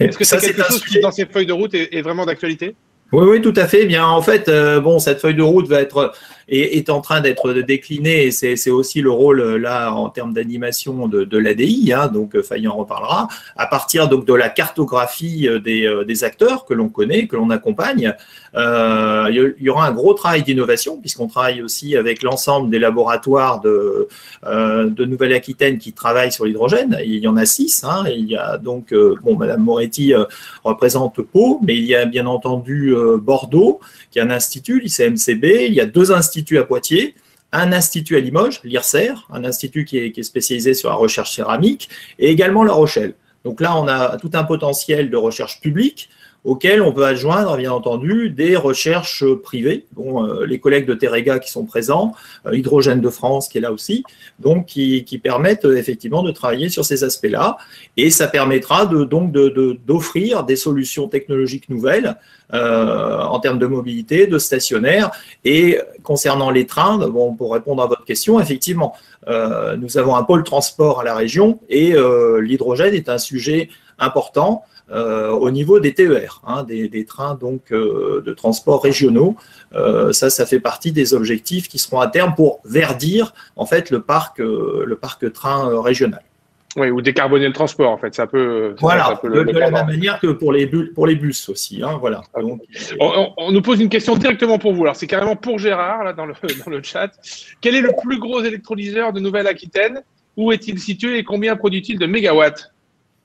Est-ce que c'est quelque chose qui, dans ces feuilles de route, est vraiment d'actualité? Oui, oui, tout à fait. Eh bien, en fait, euh, bon, cette feuille de route va être est, en train d'être déclinée et c'est aussi le rôle là en termes d'animation de, l'ADI. Hein, donc, Fayet en reparlera. À partir donc de la cartographie des, des acteurs que l'on connaît, que l'on accompagne, euh, il y aura un gros travail d'innovation puisqu'on travaille aussi avec l'ensemble des laboratoires de, euh, Nouvelle-Aquitaine qui travaillent sur l'hydrogène. Il y en a six. Hein, il y a donc, euh, bon, Madame Moretti représente Pau, mais il y a bien entendu Bordeaux, qui est un institut, l'ICMCB. Il y a deux instituts à Poitiers un institut à Limoges, l'IRCER, un institut qui est, qui est, spécialisé sur la recherche céramique, et également La Rochelle. Donc là, on a tout un potentiel de recherche publique auxquels on peut adjoindre, bien entendu, des recherches privées. Euh, les collègues de Terrega qui sont présents, euh, Hydrogène de France qui est là aussi, qui, permettent euh, effectivement de travailler sur ces aspects-là. Et ça permettra donc d'offrir des solutions technologiques nouvelles en termes de mobilité, de stationnaire. Et concernant les trains, pour répondre à votre question, effectivement, nous avons un pôle transport à la région et l'hydrogène est un sujet important. Euh, au niveau des TER, hein, des, trains donc euh, de transport régionaux. Euh, ça, ça fait partie des objectifs qui seront à terme pour verdir en fait le parc, le parc train régional. Oui, ou décarboner le transport, en fait. Ça peut. Voilà, de, la même manière que pour les, bus, pour les bus aussi. Hein, voilà. Ah on, nous pose une question directement pour vous. Alors, c'est carrément pour Gérard, là, dans le, dans le chat. Quel est le plus gros électrolyseur de Nouvelle-Aquitaine? Où est-il situé et combien produit-il de mégawatts?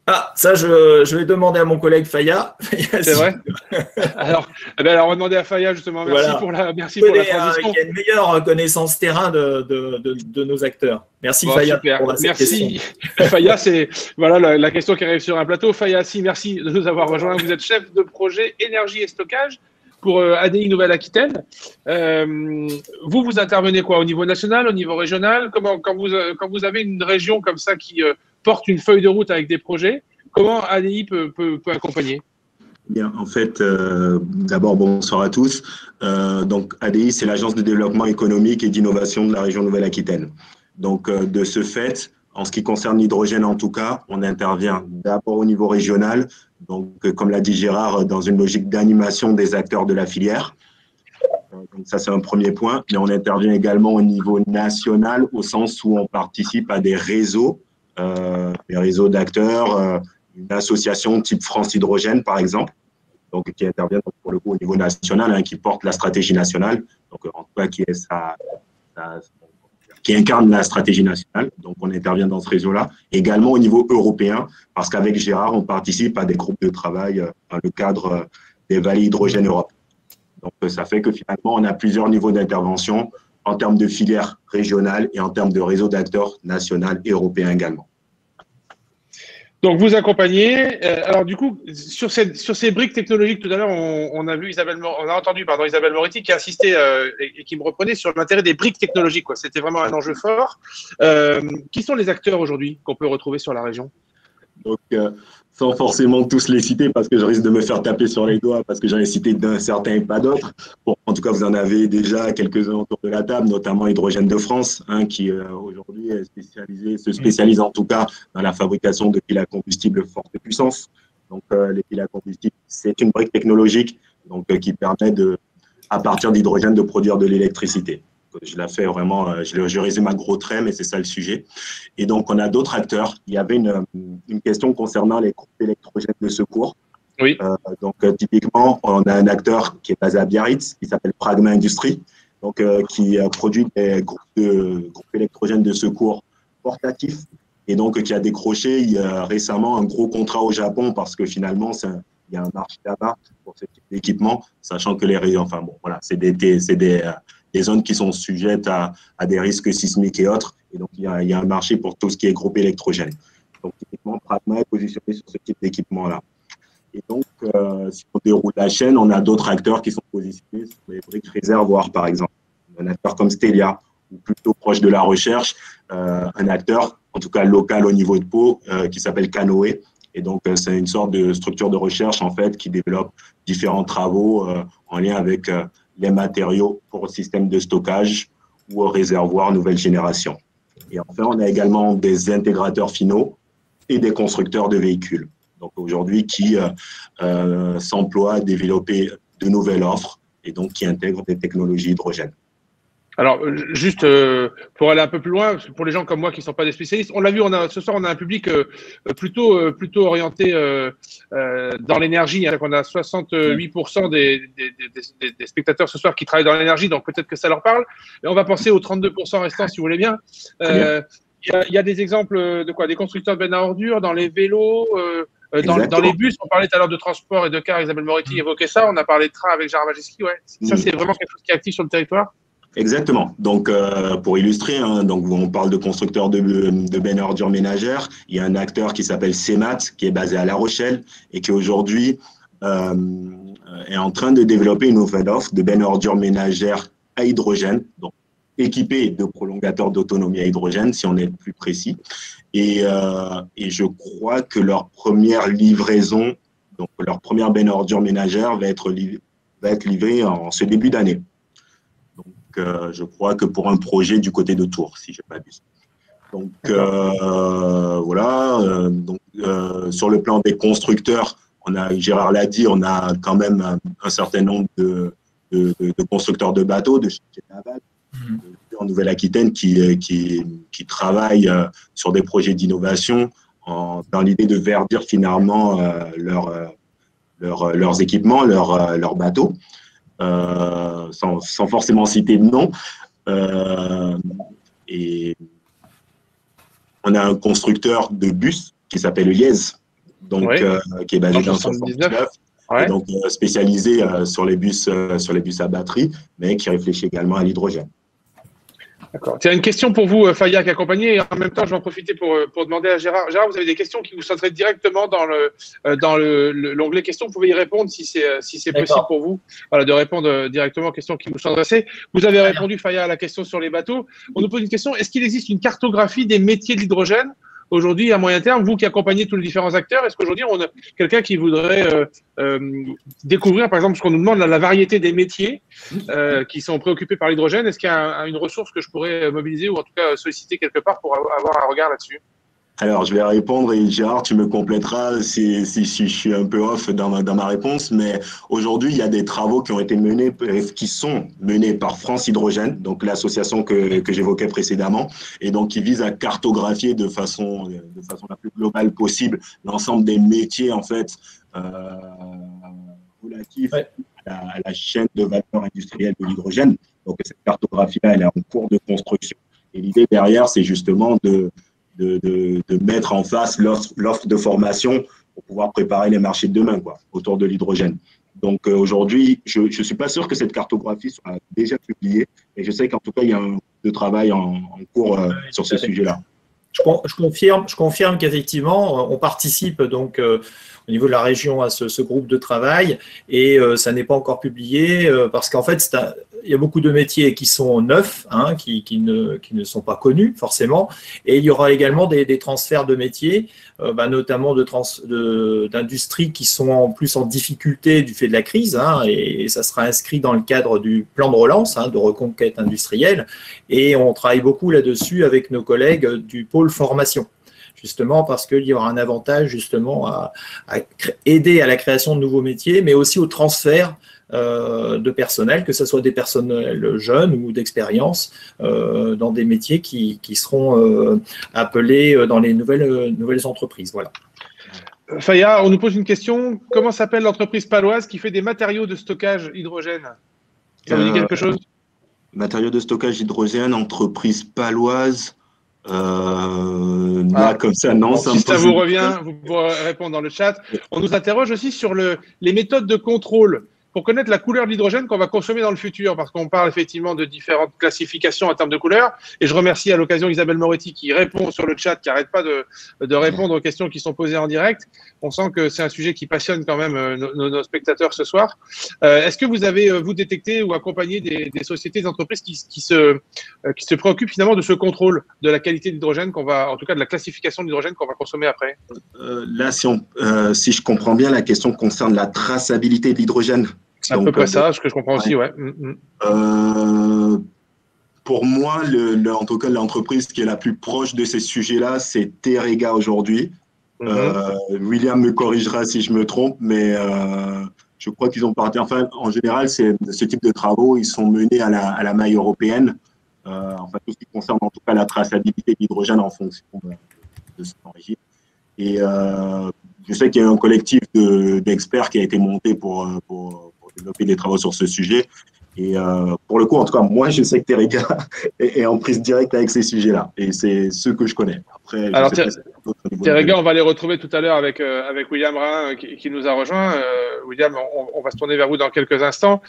Ah, ça, je, vais demander à mon collègue Faya. C'est vrai alors, eh ben, alors, on va demander à Faya, justement. Merci pour la, merci pour la transition. il y a une meilleure connaissance terrain de, de, nos acteurs. Merci Faya pour Merci. Faya, c'est voilà la, question qui arrive sur un plateau. Faya, si, merci de nous avoir rejoints. Vous êtes chef de projet énergie et stockage pour euh, ADI Nouvelle-Aquitaine. Euh, vous, vous intervenez quoi Au niveau national, au niveau régional? Comment, quand, vous, euh, quand vous avez une région comme ça qui porte une feuille de route avec des projets. Comment ADI peut, accompagner? Bien, en fait, euh, d'abord, bonsoir à tous. Euh, donc, ADI, c'est l'Agence de développement économique et d'innovation de la région Nouvelle-Aquitaine. Donc, euh, de ce fait, en ce qui concerne l'hydrogène, en tout cas, on intervient d'abord au niveau régional, donc, comme l'a dit Gérard, dans une logique d'animation des acteurs de la filière. Donc, ça, c'est un premier point. Mais on intervient également au niveau national, au sens où on participe à des réseaux des réseaux d'acteurs, euh, une association type France Hydrogène, par exemple, donc, qui intervient pour le coup au niveau national, hein, qui porte la stratégie nationale, donc qui, qui incarne la stratégie nationale. Donc, on intervient dans ce réseau-là. Également au niveau européen, parce qu'avec Gérard, on participe à des groupes de travail euh, dans le cadre des vallées hydrogène Europe. Donc, ça fait que finalement, on a plusieurs niveaux d'intervention en termes de filière régionale et en termes de réseau d'acteurs national et européen également. Donc vous accompagnez. Euh, alors du coup, sur ces, sur ces briques technologiques, tout à l'heure, on, a vu Isabelle, on a entendu pardon Isabelle Moretti qui a insisté euh, et, qui me reprenait sur l'intérêt des briques technologiques. C'était vraiment un enjeu fort. Euh, qui sont les acteurs aujourd'hui qu'on peut retrouver sur la région? Donc sans forcément tous les citer parce que je risque de me faire taper sur les doigts parce que j'en ai cité d'un certain et pas d'autres. Bon, en tout cas, vous en avez déjà quelques-uns autour de la table, notamment Hydrogène de France, hein, qui euh, aujourd'hui se spécialise en tout cas dans la fabrication de piles à combustible forte puissance. Donc, euh, les piles à combustible, c'est une brique technologique donc, euh, qui permet de, à partir d'hydrogène de produire de l'électricité. Je la fais vraiment, euh, je, je, résume à gros traits, mais c'est ça le sujet. Et donc, on a d'autres acteurs. Il y avait une, une question concernant les groupes électrogènes de secours. Oui. Euh, donc, euh, typiquement, on a un acteur qui est basé à Biarritz, qui s'appelle Pragma Industries, donc, qui produit des groupes, de, groupes électrogènes de secours portatifs et donc qui a décroché il y a récemment un gros contrat au Japon parce que finalement, il y a un marché là-bas pour ce type d'équipement, sachant que les enfin bon, voilà, c'est des, des, des zones qui sont sujettes à, des risques sismiques et autres. Et donc, il y, a, un marché pour tout ce qui est groupe électrogène. Donc, typiquement, Pragma est positionné sur ce type d'équipement-là. Et donc, euh, si on déroule la chaîne, on a d'autres acteurs qui sont positionnés sur les briques réservoirs, par exemple. Un acteur comme Stelia, ou plutôt proche de la recherche, euh, un acteur, en tout cas local au niveau de Pau, euh, qui s'appelle Canoë. Et donc, c'est une sorte de structure de recherche, en fait, qui développe différents travaux en lien avec les matériaux pour système de stockage ou réservoir nouvelle génération. Et enfin, on a également des intégrateurs finaux et des constructeurs de véhicules. Donc aujourd'hui, qui euh, euh, s'emploient à développer de nouvelles offres et donc qui intègrent des technologies hydrogène. Alors, euh, juste euh, pour aller un peu plus loin, pour les gens comme moi qui ne sont pas des spécialistes, on l'a vu, on a, ce soir, on a un public euh, plutôt, plutôt orienté dans l'énergie. Hein, on a 68% des, des, des, spectateurs ce soir qui travaillent dans l'énergie, donc peut-être que ça leur parle. Et on va penser aux 32% restants, si vous voulez bien. Il y, a des exemples de quoi? Des constructeurs de bennes à ordures, dans les vélos, dans, dans, les bus. On parlait tout à l'heure de transport et de car. Isabelle Moretti évoquait ça. On a parlé de train avec Gérard Majeski. Ouais. Ça, c'est vraiment quelque chose qui est actif sur le territoire? Exactement. Donc, euh, pour illustrer, hein, donc on parle de constructeurs de, de bennes ordures ménagères. Il y a un acteur qui s'appelle CEMAT, qui est basé à La Rochelle et qui aujourd'hui euh, est en train de développer une nouvelle offre de bennes ordures ménagères à hydrogène, donc équipées de prolongateurs d'autonomie à hydrogène, si on est plus précis. Et, euh, et je crois que leur première livraison, donc leur première benne ordure ménagère va être, va être livrée en ce début d'année. Euh, je crois que pour un projet du côté de Tours, si je ne m'abuse. Donc euh, voilà. Euh, donc, sur le plan des constructeurs, on a, Gérard l'a dit, on a quand même un, certain nombre de, constructeurs de bateaux, de mmh. en Nouvelle-Aquitaine qui, qui, qui, travaillent sur des projets d'innovation dans l'idée de verdir finalement leur, leurs équipements, leurs bateaux. Euh, sans, forcément citer de nom. Euh, et on a un constructeur de bus qui s'appelle Liez, donc euh, qui est basé dans 79, donc spécialisé sur les bus sur les bus à batterie, mais qui réfléchit également à l'hydrogène. D'accord. Tiens, une question pour vous, euh, Faya, qui accompagné. Et en même temps, je vais en profiter pour, euh, pour demander à Gérard. Gérard, vous avez des questions qui vous sortiraient directement dans le euh, dans l'onglet le, questions. Vous pouvez y répondre si c'est si c'est possible pour vous. Voilà, de répondre directement aux questions qui vous sont adressées. Vous avez répondu, Faya, à la question sur les bateaux. On nous pose une question. Est-ce qu'il existe une cartographie des métiers de l'hydrogène? Aujourd'hui, à moyen terme, vous qui accompagnez tous les différents acteurs, est-ce qu'aujourd'hui, on a quelqu'un qui voudrait euh, euh, découvrir, par exemple, ce qu'on nous demande, la, variété des métiers euh, qui sont préoccupés par l'hydrogène? Est-ce qu'il y a une ressource que je pourrais mobiliser ou en tout cas solliciter quelque part pour avoir un regard là-dessus? Alors, je vais répondre et Gérard, tu me compléteras si, si, je suis un peu off dans ma, dans ma réponse. Mais aujourd'hui, il y a des travaux qui ont été menés, qui sont menés par France Hydrogène, donc l'association que, que j'évoquais précédemment, et donc qui vise à cartographier de façon, de façon la plus globale possible l'ensemble des métiers, en fait, euh, relatifs à, la, chaîne de valeur industrielle de l'hydrogène. Donc, cette cartographie-là, elle est en cours de construction. Et l'idée derrière, c'est justement de, de, mettre en face l'offre de formation pour pouvoir préparer les marchés de demain quoi, autour de l'hydrogène. Donc euh, aujourd'hui, je ne suis pas sûr que cette cartographie soit déjà publiée, et je sais qu'en tout cas, il y a un de travail en, cours euh, sur ce sujet-là. Je, confirme, je confirme qu'effectivement, on participe donc euh, au niveau de la région à ce, groupe de travail et ça n'est pas encore publié parce qu'en fait, c'est un, il y a beaucoup de métiers qui sont neufs, hein, qui, ne, sont pas connus forcément, et il y aura également des, transferts de métiers, euh, bah, notamment d'industries de qui sont en plus en difficulté du fait de la crise, hein, et, ça sera inscrit dans le cadre du plan de relance, hein, de reconquête industrielle, et on travaille beaucoup là-dessus avec nos collègues du pôle formation justement parce qu'il y aura un avantage justement à, aider à la création de nouveaux métiers, mais aussi au transfert de personnel, que ce soit des personnels jeunes ou d'expérience, euh, dans des métiers qui, seront euh, appelés dans les nouvelles, nouvelles entreprises. Voilà. Faya, on nous pose une question. Comment s'appelle l'entreprise paloise qui fait des matériaux de stockage hydrogène? Ça vous dit quelque chose? Matériaux de stockage hydrogène, entreprise paloise. ah, comme ça, non. si ça vous revient, vous pourrez répondre dans le chat. On nous interroge aussi sur le, les méthodes de contrôle pour connaître la couleur de l'hydrogène qu'on va consommer dans le futur, parce qu'on parle effectivement de différentes classifications en termes de couleurs. Et je remercie à l'occasion Isabelle Moretti qui répond sur le chat, qui n'arrête pas de, répondre aux questions qui sont posées en direct. On sent que c'est un sujet qui passionne quand même euh, nos, spectateurs ce soir. Euh, Est-ce que vous avez, euh, vous, détecté ou accompagné des, des sociétés, d'entreprises qui, qui, se, qui se préoccupent finalement de ce contrôle de la qualité de l'hydrogène qu'on va, en tout cas de la classification de l'hydrogène qu'on va consommer après? Là, si je comprends bien, la question concerne la traçabilité de l'hydrogène. C'est à peu près euh, ça, ce que je comprends aussi, ouais. Mm, mm. Euh, pour moi, le, en tout cas, l'entreprise qui est la plus proche de ces sujets-là, c'est Terega aujourd'hui. Mm-hmm. Euh, William me corrigera si je me trompe, mais je crois qu'ils ont parti. Enfin, en général, ce type de travaux, ils sont menés à la, à la maille européenne. Euh, enfin, tout ce qui concerne en tout cas la traçabilité de l'hydrogène en fonction de, son origine. Et euh, je sais qu'il y a un collectif d'experts qui a été monté pour, pour, développer des travaux sur ce sujet. Et euh, pour le coup, en tout cas, moi, je sais que Terega est, en prise directe avec ces sujets-là. Et c'est ceux que je connais. Après, je Alors, Terega, on va les retrouver tout à l'heure avec, euh, avec William Rhin qui, qui, nous a rejoint. Euh, William, on, on, va se tourner vers vous dans quelques instants.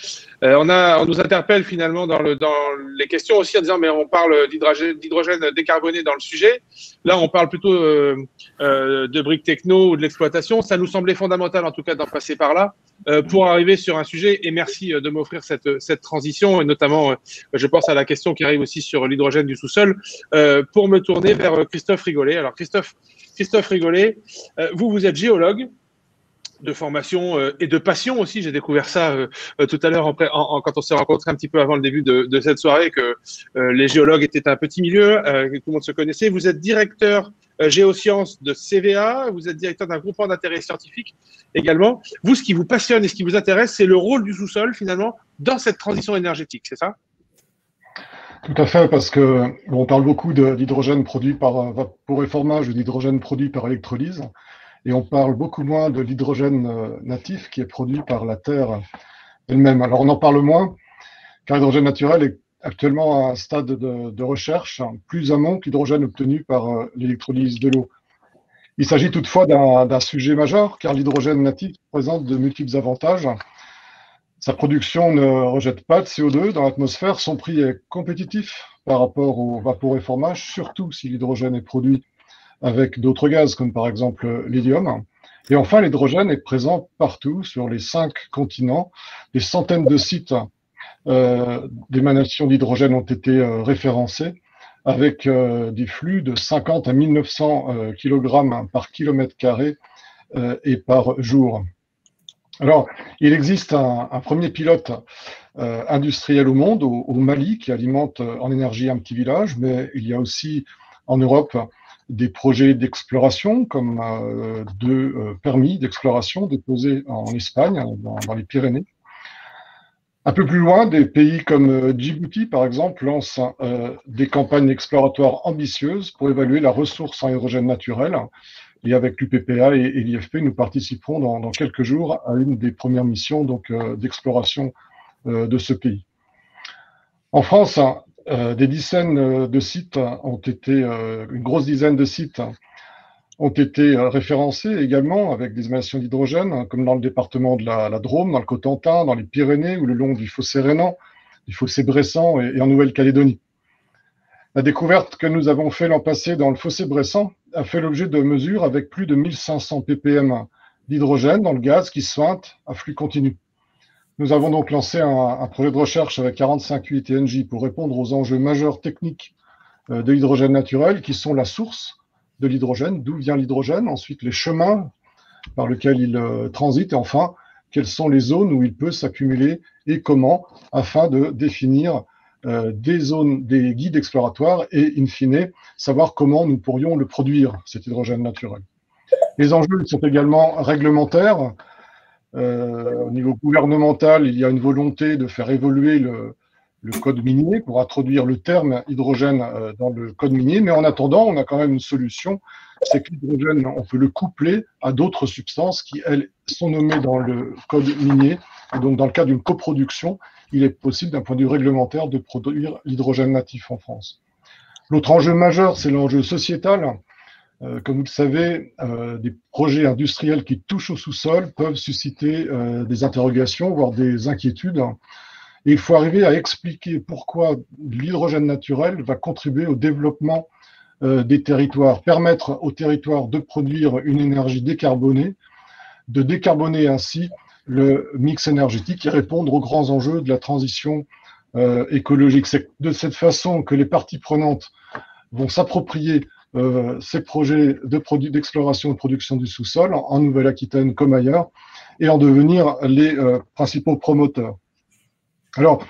Euh, on, a, on nous interpelle finalement dans, le, dans les questions aussi en disant mais on parle d'hydrogène décarboné dans le sujet. Là, on parle plutôt euh, euh, de briques techno ou de l'exploitation. Ça nous semblait fondamental en tout cas d'en passer par là. Euh, pour arriver sur un sujet. Et merci euh, de m'offrir cette, cette transition, et notamment, euh, je pense à la question qui arrive aussi sur l'hydrogène du sous-sol, pour me tourner vers Christophe Rigolet. Alors, Christophe, Christophe Rigolet, vous, vous êtes géologue de formation et de passion aussi. J'ai découvert ça tout à l'heure quand on s'est rencontré un petit peu avant le début de, cette soirée, que les géologues étaient un petit milieu, que tout le monde se connaissait. Vous êtes directeur euh, géosciences de CVA, vous êtes directeur d'un groupement d'intérêt scientifique également. Vous, ce qui vous passionne et ce qui vous intéresse, c'est le rôle du sous-sol finalement dans cette transition énergétique, c'est ça? Tout à fait, parce que on parle beaucoup d'hydrogène produit par vaporéformage ou d'hydrogène produit par électrolyse, et on parle beaucoup moins de l'hydrogène euh, natif qui est produit par la Terre elle-même. Alors on en parle moins, car l'hydrogène naturel est actuellement à un stade de, de recherche plus amont que l'hydrogène obtenu par euh, l'électrolyse de l'eau. Il s'agit toutefois d'un sujet majeur car l'hydrogène natif présente de multiples avantages. Sa production ne rejette pas de CO2 dans l'atmosphère, son prix est compétitif par rapport au vaporéformage, surtout si l'hydrogène est produit avec d'autres gaz comme par exemple l'hélium. Et enfin, l'hydrogène est présent partout sur les cinq continents. Des centaines de sites euh, d'émanations d'hydrogène ont été euh, référencées avec euh, des flux de 50 à 1900 kg par kilomètre carré et par jour. Alors, il existe un, premier pilote industriel au monde, au, Mali, qui alimente en énergie un petit village, mais il y a aussi en Europe des projets d'exploration, comme deux permis d'exploration déposés en Espagne, dans les Pyrénées. Un peu plus loin, des pays comme euh, Djibouti, par exemple, lancent euh, des campagnes exploratoires ambitieuses pour évaluer la ressource en hydrogène naturel. Et avec l'UPPA et, l'IFP, nous participerons dans, quelques jours à une des premières missions donc euh, d'exploration de ce pays. En France, des dizaines de sites ont été, une grosse dizaine de sites ont été euh, référencés également avec des émissions d'hydrogène, hein, comme dans le département de la, Drôme, dans le Cotentin, dans les Pyrénées ou le long du fossé rhénan, du fossé Bressan et, en Nouvelle-Calédonie. La découverte que nous avons fait l'an passé dans le fossé Bressan a fait l'objet de mesures avec plus de 1500 ppm d'hydrogène dans le gaz qui sointe à flux continu. Nous avons donc lancé un, projet de recherche avec 45 UITNJ pour répondre aux enjeux majeurs techniques euh, de l'hydrogène naturel qui sont la source, de l'hydrogène, d'où vient l'hydrogène, ensuite les chemins par lesquels il euh, transite, et enfin, quelles sont les zones où il peut s'accumuler et comment, afin de définir euh, des zones, des guides exploratoires et, in fine, savoir comment nous pourrions le produire, cet hydrogène naturel. Les enjeux sont également réglementaires. Euh, au niveau gouvernemental, il y a une volonté de faire évoluer le, le code minier pour introduire le terme hydrogène euh, dans le code minier. Mais en attendant, on a quand même une solution, c'est que l'hydrogène, on peut le coupler à d'autres substances qui, elles, sont nommées dans le code minier. Et donc, dans le cas d'une coproduction, il est possible, d'un point de vue réglementaire, de produire l'hydrogène natif en France. L'autre enjeu majeur, c'est l'enjeu sociétal. Euh, comme vous le savez, euh, des projets industriels qui touchent au sous-sol peuvent susciter euh, des interrogations, voire des inquiétudes il faut arriver à expliquer pourquoi l'hydrogène naturel va contribuer au développement des territoires, permettre aux territoires de produire une énergie décarbonée, de décarboner ainsi le mix énergétique et répondre aux grands enjeux de la transition euh, écologique. C'est de cette façon que les parties prenantes vont s'approprier euh, ces projets d'exploration de et de production du sous-sol en, Nouvelle-Aquitaine comme ailleurs et en devenir les principaux promoteurs. Alors,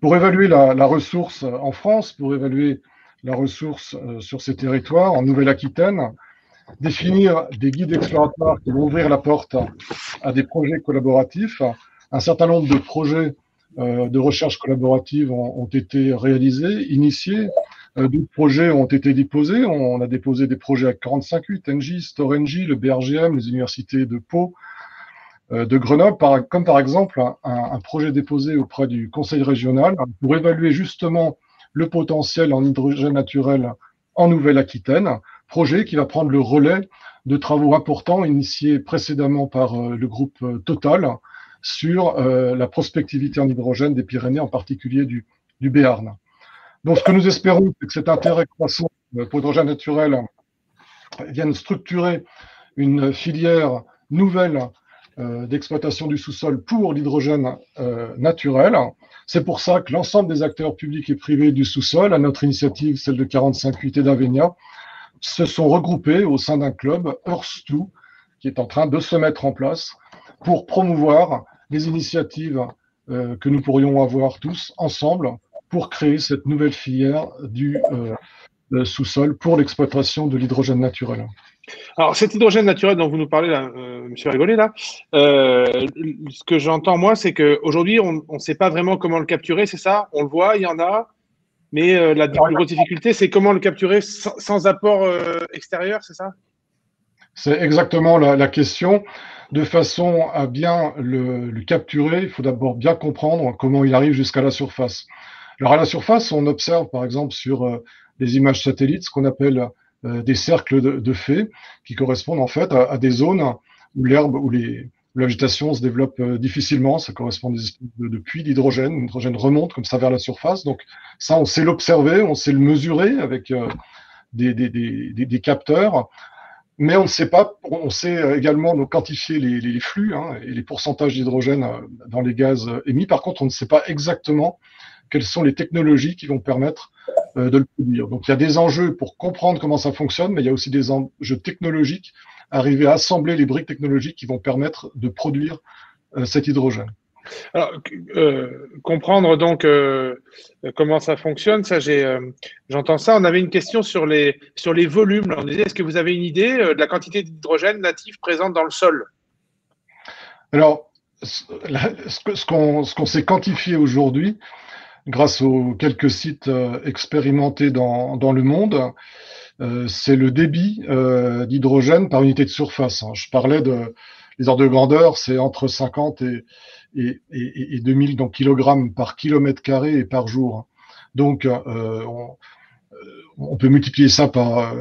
pour évaluer la, ressource en France, pour évaluer la ressource euh, sur ces territoires, en Nouvelle-Aquitaine, définir des guides exploratoires qui vont ouvrir la porte à des projets collaboratifs, Un certain nombre de projets de recherche collaborative ont, été réalisés, initiés. D'autres projets ont été déposés. On a déposé des projets à 45.8, NJ, StoreNJ, le BRGM, les universités de Pau, de Grenoble, comme par exemple un, projet déposé auprès du Conseil régional pour évaluer justement le potentiel en hydrogène naturel en Nouvelle-Aquitaine, projet qui va prendre le relais de travaux importants initiés précédemment par euh, le groupe euh, Total sur euh, la prospectivité en hydrogène des Pyrénées, en particulier du, du Béarn. Donc, ce que nous espérons, c'est que cet intérêt croissant pour l'hydrogène naturel vienne structurer une filière nouvelle d'exploitation du sous-sol pour l'hydrogène naturel. C'est pour ça que l'ensemble des acteurs publics et privés du sous-sol, à notre initiative, celle de 45.8 et d'Avenia, se sont regroupés au sein d'un club, Earth2, qui est en train de se mettre en place pour promouvoir les initiatives euh, que nous pourrions avoir tous ensemble pour créer cette nouvelle filière du euh, sous-sol pour l'exploitation de l'hydrogène naturel. Alors, cet hydrogène naturel dont vous nous parlez, euh, Monsieur Rigollet, là, ce que j'entends, moi, c'est qu'aujourd'hui, on ne sait pas vraiment comment le capturer, c'est ça? On le voit, il y en a, mais euh, la plus grosse difficulté, c'est comment le capturer sans, apport euh, extérieur, c'est ça? C'est exactement la, question. De façon à bien le, capturer, il faut d'abord bien comprendre comment il arrive jusqu'à la surface. Alors à la surface, on observe par exemple sur euh, des images satellites ce qu'on appelle des cercles de, de fées qui correspondent en fait à, à des zones où l'herbe ou les, la végétation se développe euh, difficilement, ça correspond à des espèces de, puits d'hydrogène, l'hydrogène remonte comme ça vers la surface, donc ça on sait l'observer, on sait le mesurer avec euh, des, capteurs, mais on ne sait pas, on sait également quantifier les, les flux hein, et les pourcentages d'hydrogène euh, dans les gaz émis, par contre on ne sait pas exactement quelles sont les technologies qui vont permettre de le produire. Donc il y a des enjeux pour comprendre comment ça fonctionne, mais il y a aussi des enjeux technologiques arriver à assembler les briques technologiques qui vont permettre de produire euh, cet hydrogène. Alors, euh, comprendre donc euh, comment ça fonctionne, ça j'entends ça. On avait une question sur les sur les volumes. on disait, est-ce que vous avez une idée de la quantité d'hydrogène natif présente dans le sol? Alors, ce, qu'on ce qu'on sait quantifier aujourd'hui, grâce aux quelques sites expérimentés dans, dans le monde, c'est le débit euh, d'hydrogène par unité de surface. Hein. Je parlais de les ordres de grandeur, c'est entre 50 et, et, et, et 2000 donc, kilogrammes par kilomètre carré et par jour. Donc, euh, on, on, peut multiplier ça par,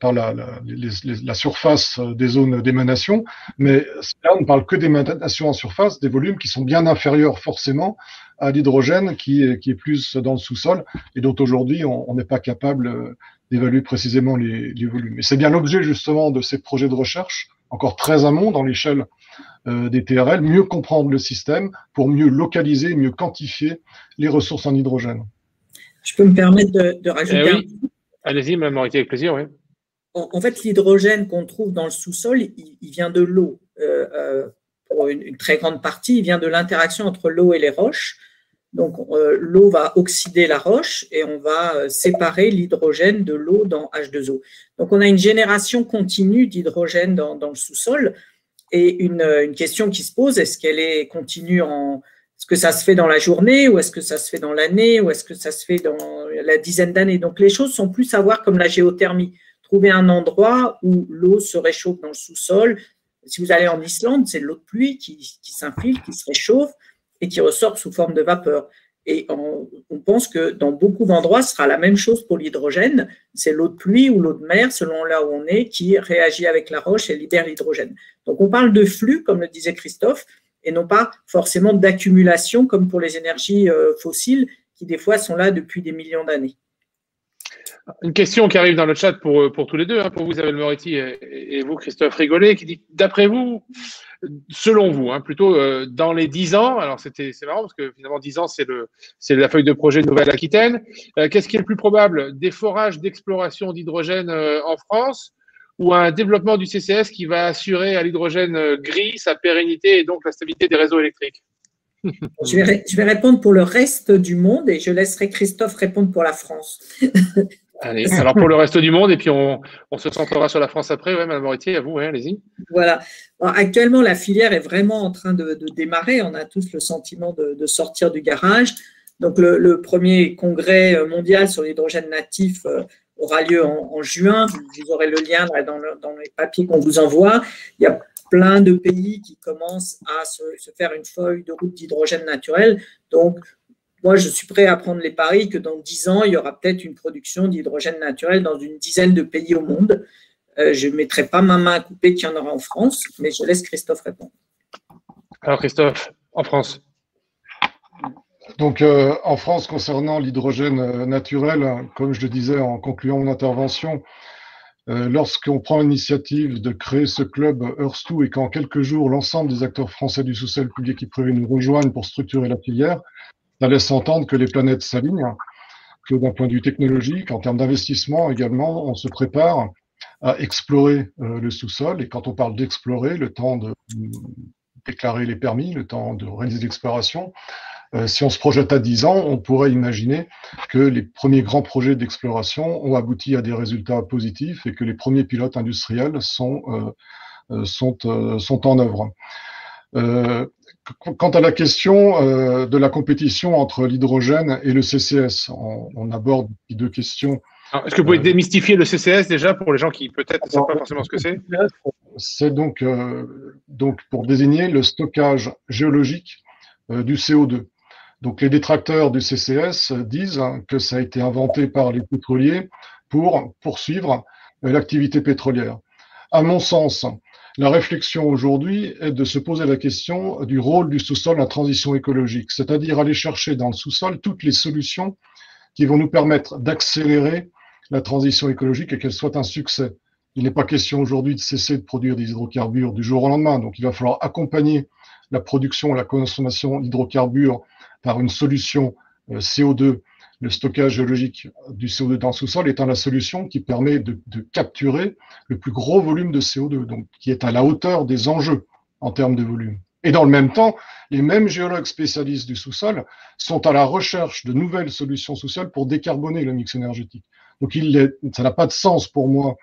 par, la, la, la, surface des zones d'émanation, mais là, on ne parle que d'émanation en surface, des volumes qui sont bien inférieurs forcément à l'hydrogène qui qui est plus dans le sous-sol et dont aujourd'hui on n'est pas capable d'évaluer précisément les, les, volumes. Et c'est bien l'objet justement de ces projets de recherche, encore très amont dans l'échelle euh, des TRL, mieux comprendre le système pour mieux localiser, mieux quantifier les ressources en hydrogène. Je peux me permettre de, de rajouter eh oui. Allez-y, Mme avec plaisir, oui. En, en fait, l'hydrogène qu'on trouve dans le sous-sol, il, il, vient de l'eau. Euh, euh, pour une, une, très grande partie, il vient de l'interaction entre l'eau et les roches. Donc, euh, l'eau va oxyder la roche et on va euh, séparer l'hydrogène de l'eau dans H2O. Donc, on a une génération continue d'hydrogène dans, le sous-sol. Et une, une, question qui se pose, est-ce qu'elle est continue en. Est-ce que ça se fait dans la journée ou est-ce que ça se fait dans l'année ou est-ce que ça se fait dans la dizaine d'années? Donc, les choses sont plus à voir comme la géothermie. Trouver un endroit où l'eau se réchauffe dans le sous-sol. Si vous allez en Islande, c'est l'eau de pluie qui, qui qui se réchauffe et qui ressort sous forme de vapeur. Et on, on pense que dans beaucoup d'endroits, ce sera la même chose pour l'hydrogène. C'est l'eau de pluie ou l'eau de mer, selon là où on est, qui réagit avec la roche et libère l'hydrogène. Donc on parle de flux, comme le disait Christophe, et non pas forcément d'accumulation, comme pour les énergies euh, fossiles, qui des fois sont là depuis des millions d'années. Une question qui arrive dans le chat pour, pour tous les deux, hein, pour vous Isabelle Moretti et, vous Christophe Rigolet, qui dit, d'après vous, selon vous, hein, plutôt euh, dans les 10 ans, alors c'était c'est marrant parce que finalement 10 ans c'est la feuille de projet Nouvelle-Aquitaine. Euh, Qu'est-ce qui est le plus probable? Des forages d'exploration d'hydrogène euh, en France ou un développement du CCS qui va assurer à l'hydrogène euh, gris sa pérennité et donc la stabilité des réseaux électriques? Je vais, je vais répondre pour le reste du monde et je laisserai Christophe répondre pour la France. Allez, alors pour le reste du monde, et puis on, on se centrera sur la France après. Ouais, Madame Moritier, à vous, ouais, allez-y. Voilà. actuellement, la filière est vraiment en train de, démarrer. On a tous le sentiment de, sortir du garage. Donc, le, premier congrès mondial sur l'hydrogène natif euh, aura lieu en, juin. Vous, aurez le lien dans, les papiers qu'on vous envoie. Il y a plein de pays qui commencent à se, faire une feuille de route d'hydrogène naturel. Donc, moi, je suis prêt à prendre les paris que dans dix ans, il y aura peut-être une production d'hydrogène naturel dans une dizaine de pays au monde. Euh, je ne mettrai pas ma main à couper qu'il y en aura en France, mais je laisse Christophe répondre. Alors, Christophe, en France donc, euh, en France, concernant l'hydrogène euh, naturel, comme je le disais en concluant mon intervention, lorsqu'on prend l'initiative de créer ce club Earth2 et qu'en quelques jours, l'ensemble des acteurs français du sous-sol public qui privé nous rejoignent pour structurer la filière, ça laisse entendre que les planètes s'alignent, que d'un point de vue technologique, en termes d'investissement également, on se prépare à explorer euh, le sous-sol. Et quand on parle d'explorer, le temps de déclarer les permis, le temps de réaliser l'exploration, euh, si on se projette à 10 ans, on pourrait imaginer que les premiers grands projets d'exploration ont abouti à des résultats positifs et que les premiers pilotes industriels sont, euh, sont en œuvre. Quant à la question de la compétition entre l'hydrogène et le CCS, on, on aborde deux questions est-ce que vous pouvez démystifier le CCS déjà pour les gens qui peut-être ne savent pas forcément ce que c'est? C'est donc, euh, donc pour désigner le stockage géologique euh, du CO2. Donc les détracteurs du CCS disent que ça a été inventé par les pétroliers pour poursuivre euh, l'activité pétrolière. À mon sens, la réflexion aujourd'hui est de se poser la question du rôle du sous-sol en transition écologique, c'est-à-dire aller chercher dans le sous-sol toutes les solutions qui vont nous permettre d'accélérer la transition écologique et qu'elle soit un succès. Il n'est pas question aujourd'hui de cesser de produire des hydrocarbures du jour au lendemain. Donc, il va falloir accompagner la production, la consommation d'hydrocarbures par une solution euh, CO2. Le stockage géologique du CO2 dans le sous-sol étant la solution qui permet de, capturer le plus gros volume de CO2, donc qui est à la hauteur des enjeux en termes de volume. Et dans le même temps, les mêmes géologues spécialistes du sous-sol sont à la recherche de nouvelles solutions sociales pour décarboner le mix énergétique. Donc il ça n'a pas de sens pour moi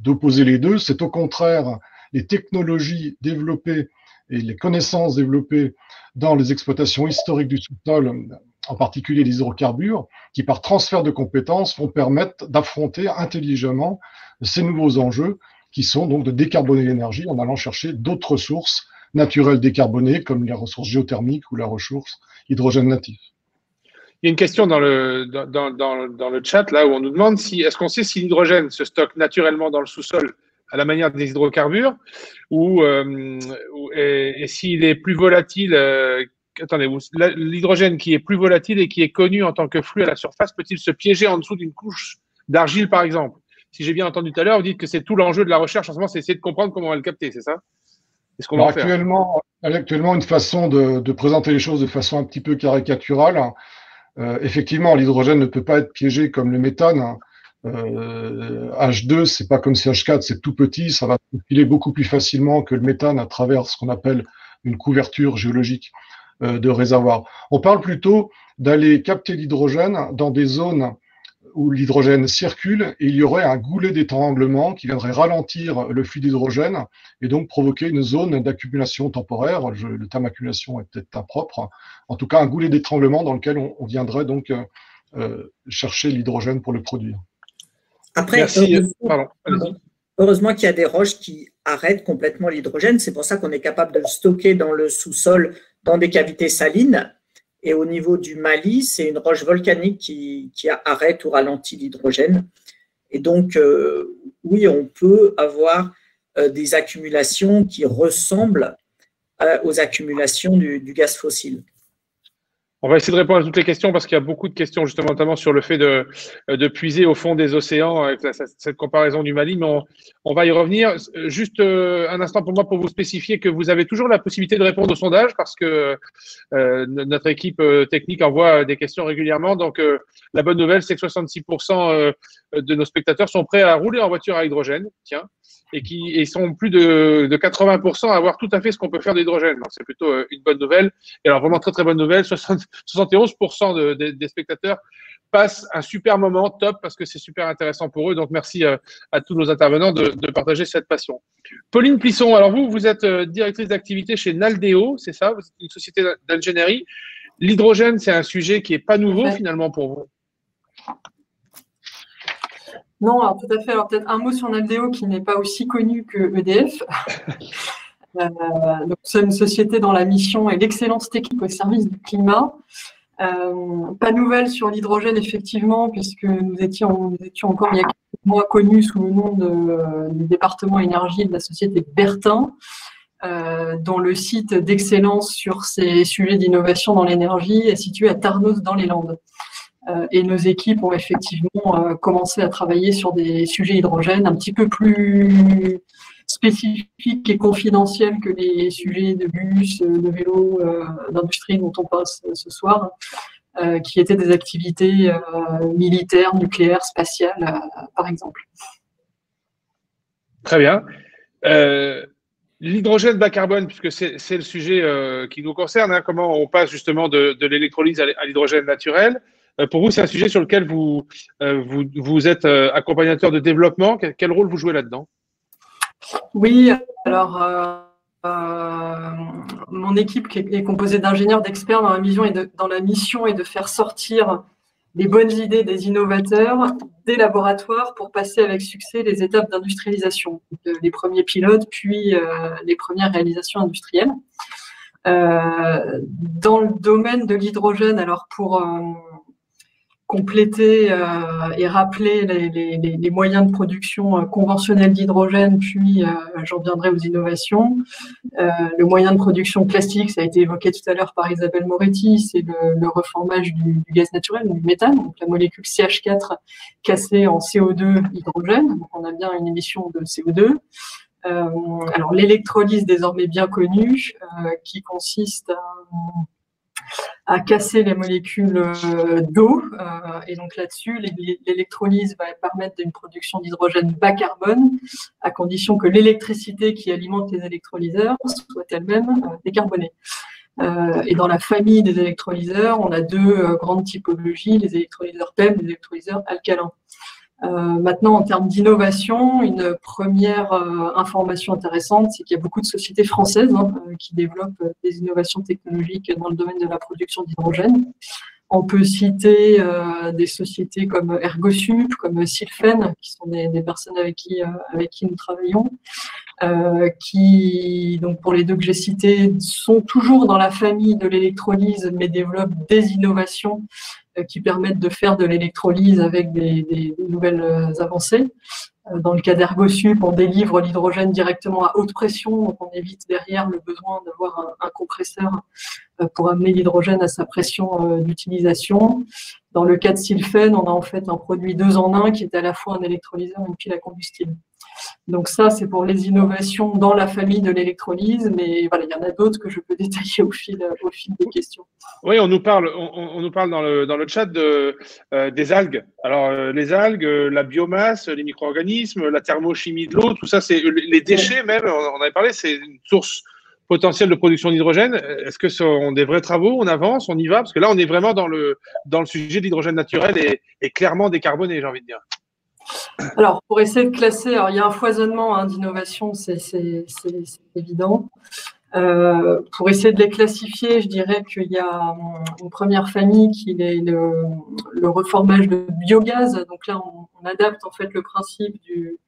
d'opposer les deux. C'est au contraire les technologies développées et les connaissances développées dans les exploitations historiques du sous-sol, en particulier les hydrocarbures, qui par transfert de compétences vont permettre d'affronter intelligemment ces nouveaux enjeux qui sont donc de décarboner l'énergie en allant chercher d'autres ressources naturelles décarbonées comme les ressources géothermiques ou la ressource hydrogène natif. Il y a une question dans le, dans, dans, dans le chat là où on nous demande si est-ce qu'on sait si l'hydrogène se stocke naturellement dans le sous-sol à la manière des hydrocarbures ou euh, et, s'il est plus volatile. Euh, attendez, l'hydrogène qui est plus volatile et qui est connu en tant que flux à la surface peut-il se piéger en dessous d'une couche d'argile par exemple? Si j'ai bien entendu tout à l'heure, vous dites que c'est tout l'enjeu de la recherche en ce moment, c'est essayer de comprendre comment on va le capter, c'est ça? Ce qu'on va actuellement, actuellement, une façon de, de, présenter les choses de façon un petit peu caricaturale, euh, effectivement, l'hydrogène ne peut pas être piégé comme le méthane. Euh, H2, c'est pas comme si H4, c'est tout petit, ça va filer beaucoup plus facilement que le méthane à travers ce qu'on appelle une couverture géologique. euh, de réservoir. On parle plutôt d'aller capter l'hydrogène dans des zones où l'hydrogène circule et il y aurait un goulet d'étranglement qui viendrait ralentir le flux d'hydrogène et donc provoquer une zone d'accumulation temporaire. le terme accumulation est peut-être impropre. En tout cas, un goulet d'étranglement dans lequel on, viendrait donc euh, euh, chercher l'hydrogène pour le produire. Après, heureusement, qu'il y a des roches qui arrêtent complètement l'hydrogène. C'est pour ça qu'on est capable de le stocker dans le sous-sol, dans des cavités salines et au niveau du Mali, c'est une roche volcanique qui, arrête ou ralentit l'hydrogène. Et donc, euh, oui, on peut avoir euh, des accumulations qui ressemblent euh, aux accumulations du, gaz fossile. On va essayer de répondre à toutes les questions parce qu'il y a beaucoup de questions justement notamment sur le fait de, de puiser au fond des océans avec cette comparaison du Mali, mais on, va y revenir. Juste euh, un instant pour moi pour vous spécifier que vous avez toujours la possibilité de répondre au sondage parce que euh, notre équipe euh, technique envoie des questions régulièrement. Donc la bonne nouvelle, c'est que 66% de nos spectateurs sont prêts à rouler en voiture à hydrogène. Tiens, et qui et sont plus de, de 80% à avoir tout à fait ce qu'on peut faire d'hydrogène. C'est plutôt euh, une bonne nouvelle. Et alors vraiment très très bonne nouvelle, 71% de, des spectateurs passent un super moment, top, parce que c'est super intéressant pour eux. Donc, merci à, tous nos intervenants de, partager cette passion. Pauline Plisson, alors vous, vous êtes directrice d'activité chez Naldeo, c'est ça? Vous êtes une société d'ingénierie. L'hydrogène, c'est un sujet qui n'est pas nouveau finalement pour vous? Non, alors tout à fait. Alors peut-être un mot sur Naldeo qui n'est pas aussi connu que EDF. euh, donc, c'est une société dont la mission est l'excellence technique au service du climat. Euh, pas nouvelle sur l'hydrogène, effectivement, puisque nous étions, encore il y a quelques mois connus sous le nom du département énergie de la société Bertin, euh, dont le site d'excellence sur ces sujets d'innovation dans l'énergie est situé à Tarnos dans les Landes. Et nos équipes ont effectivement commencé à travailler sur des sujets hydrogène un petit peu plus spécifiques et confidentiels que les sujets de bus, de vélo, euh, d'industrie dont on passe ce soir, qui étaient des activités militaires, nucléaires, spatiales, par exemple. Très bien. L'hydrogène bas carbone, puisque c'est le sujet qui nous concerne, hein, comment on passe justement de, l'électrolyse à l'hydrogène naturel. Euh, pour vous, c'est un sujet sur lequel vous, euh, vous, êtes euh, accompagnateur de développement. Quel, rôle vous jouez là-dedans? Oui, alors mon équipe qui est, composée d'ingénieurs, d'experts dans la mission et est de faire sortir les bonnes idées des innovateurs des laboratoires pour passer avec succès les étapes d'industrialisation, les premiers pilotes, puis les premières réalisations industrielles. dans le domaine de l'hydrogène, alors pour compléter euh, et rappeler les, les, les, moyens de production euh, conventionnels d'hydrogène, puis euh, j'en viendrai aux innovations. Euh, le moyen de production classique, ça a été évoqué tout à l'heure par Isabelle Moretti, c'est le, le, reformage du, du, gaz naturel, du méthane, donc la molécule CH4 cassée en CO2 hydrogène. Donc on a bien une émission de CO2. alors l'électrolyse désormais bien connue, qui consiste à à casser les molécules euh, d'eau. Euh, et donc là-dessus, l'électrolyse va permettre une production d'hydrogène bas carbone, à condition que l'électricité qui alimente les électrolyseurs soit elle-même euh, décarbonée. et dans la famille des électrolyseurs, on a deux grandes typologies, les électrolyseurs PEM, les électrolyseurs alcalins. Euh, maintenant, en termes d'innovation, une première euh, information intéressante, c'est qu'il y a beaucoup de sociétés françaises hein, euh, qui développent des innovations technologiques dans le domaine de la production d'hydrogène. On peut citer des sociétés comme Ergosup, comme Sylphen, qui sont des, des personnes avec qui, avec qui nous travaillons, qui, donc pour les deux que j'ai cités, sont toujours dans la famille de l'électrolyse, mais développent des innovations euh, qui permettent de faire de l'électrolyse avec des, nouvelles euh, avancées. Euh, dans le cas d'Ergosup, on délivre l'hydrogène directement à haute pression, donc on évite derrière le besoin d'avoir un, compresseur pour amener l'hydrogène à sa pression d'utilisation. Dans le cas de Sylphène, on a en fait un produit deux en un qui est à la fois un électrolyseur et une pile à combustible. Donc ça, c'est pour les innovations dans la famille de l'électrolyse, mais voilà, il y en a d'autres que je peux détailler au fil, au fil des questions. Oui, on nous parle, on, nous parle dans le, dans le chat de, euh, des algues. Alors, euh, les algues, euh, la biomasse, les micro-organismes, la thermochimie de l'eau, tout ça, c'est les déchets même, on, avait parlé, c'est une source potentielle de production d'hydrogène. Est-ce que ce sont des vrais travaux On avance, on y va? Parce que là, on est vraiment dans le, dans le sujet de l'hydrogène naturel et, clairement décarboné, j'ai envie de dire. Alors, pour essayer de classer, alors, il y a un foisonnement hein, d'innovation, c'est évident. Euh, pour essayer de les classifier, je dirais qu'il y a hum, une première famille qui est le, reformage de biogaz. Donc là, on, adapte en fait le principe du,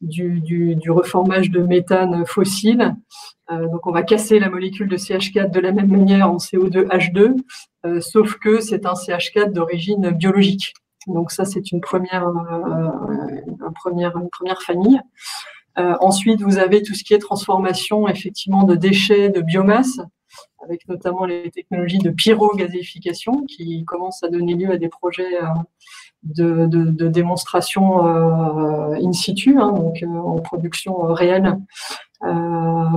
du, reformage de méthane fossile. Euh, donc on va casser la molécule de CH4 de la même manière en CO2H2, euh, sauf que c'est un CH4 d'origine biologique. Donc ça, c'est une première, euh, première, une première famille. Ensuite, vous avez tout ce qui est transformation effectivement de déchets, de biomasse, avec notamment les technologies de pyrogazéification qui commencent à donner lieu à des projets euh, de, de, démonstration in situ, hein, donc en production réelle,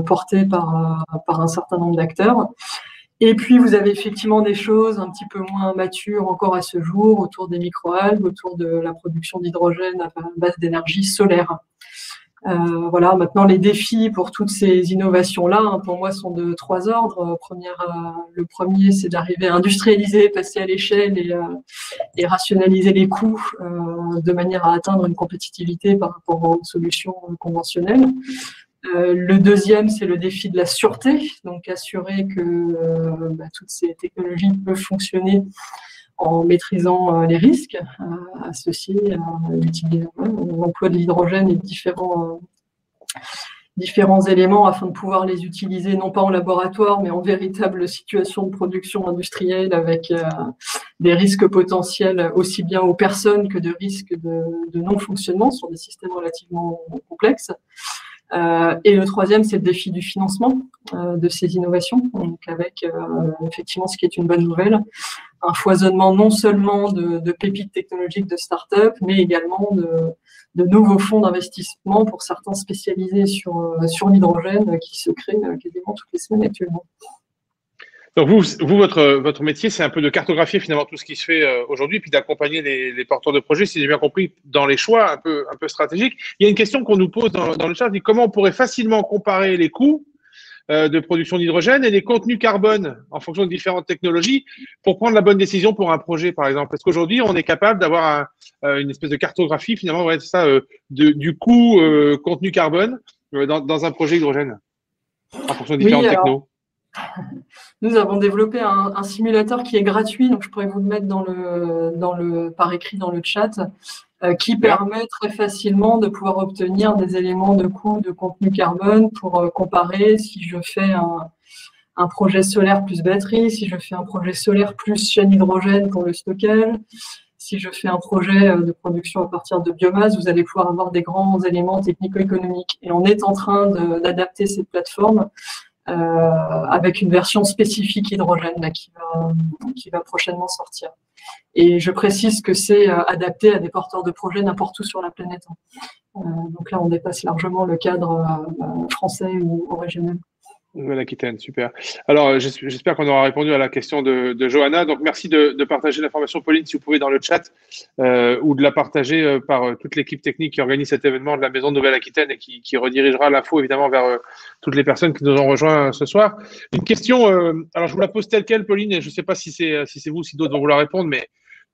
portée par, par un certain nombre d'acteurs. Et puis, vous avez effectivement des choses un petit peu moins matures encore à ce jour autour des microalgues, autour de la production d'hydrogène à base d'énergie solaire. Euh, voilà, maintenant les défis pour toutes ces innovations-là, hein, pour moi, sont de trois ordres. Première, le premier, c'est d'arriver à industrialiser, passer à l'échelle et, et, rationaliser les coûts de manière à atteindre une compétitivité par rapport aux solutions conventionnelles. Euh, le deuxième, c'est le défi de la sûreté, donc assurer que euh, bah, toutes ces technologies peuvent fonctionner en maîtrisant euh, les risques associés à l'emploi de l'hydrogène et différents, différents éléments afin de pouvoir les utiliser non pas en laboratoire, mais en véritable situation de production industrielle avec des risques potentiels aussi bien aux personnes que de risques de, de non-fonctionnement sur des systèmes relativement complexes. Euh, et le troisième, c'est le défi du financement euh, de ces innovations, donc avec euh, effectivement ce qui est une bonne nouvelle, un foisonnement non seulement de, pépites technologiques de start-up, mais également de, de nouveaux fonds d'investissement pour certains spécialisés sur, sur l'hydrogène qui se créent quasiment toutes les semaines actuellement. Donc vous, vous votre, votre métier, c'est un peu de cartographier finalement tout ce qui se fait euh, aujourd'hui, puis d'accompagner les, les, porteurs de projets, si j'ai bien compris, dans les choix un peu, un peu stratégiques. Il y a une question qu'on nous pose dans, dans le chat, comment on pourrait facilement comparer les coûts euh, de production d'hydrogène et les contenus carbone en fonction de différentes technologies pour prendre la bonne décision pour un projet, par exemple. Parce qu'aujourd'hui, on est capable d'avoir euh, une espèce de cartographie finalement, ouais, ça, de, du coût contenu carbone dans, dans, un projet hydrogène en fonction de différentes technologies. Nous avons développé un, simulateur qui est gratuit, donc je pourrais vous le mettre dans le, dans le, par écrit dans le chat, euh, qui permet très facilement de pouvoir obtenir des éléments de coût de contenu carbone pour euh, comparer si je fais un, un, projet solaire plus batterie, si je fais un projet solaire plus chaîne hydrogène pour le stockage, si je fais un projet euh, de production à partir de biomasse, vous allez pouvoir avoir des grands éléments technico-économiques. Et on est en train d'adapter cette plateforme avec une version spécifique hydrogène qui, va, prochainement sortir. Et je précise que c'est euh, adapté à des porteurs de projets n'importe où sur la planète. Euh, donc là, on dépasse largement le cadre français ou régional. Nouvelle-Aquitaine, super. Alors, euh, j'espère qu'on aura répondu à la question de, Johanna. Donc, merci de, partager l'information, Pauline, si vous pouvez, dans le chat, euh, ou de la partager euh, par toute l'équipe technique qui organise cet événement de la Maison Nouvelle-Aquitaine et qui, qui redirigera l'info, évidemment, vers toutes les personnes qui nous ont rejoints ce soir. Une question, alors je vous la pose telle quelle, Pauline, et je ne sais pas si c'est si vous ou si d'autres vont la répondre, mais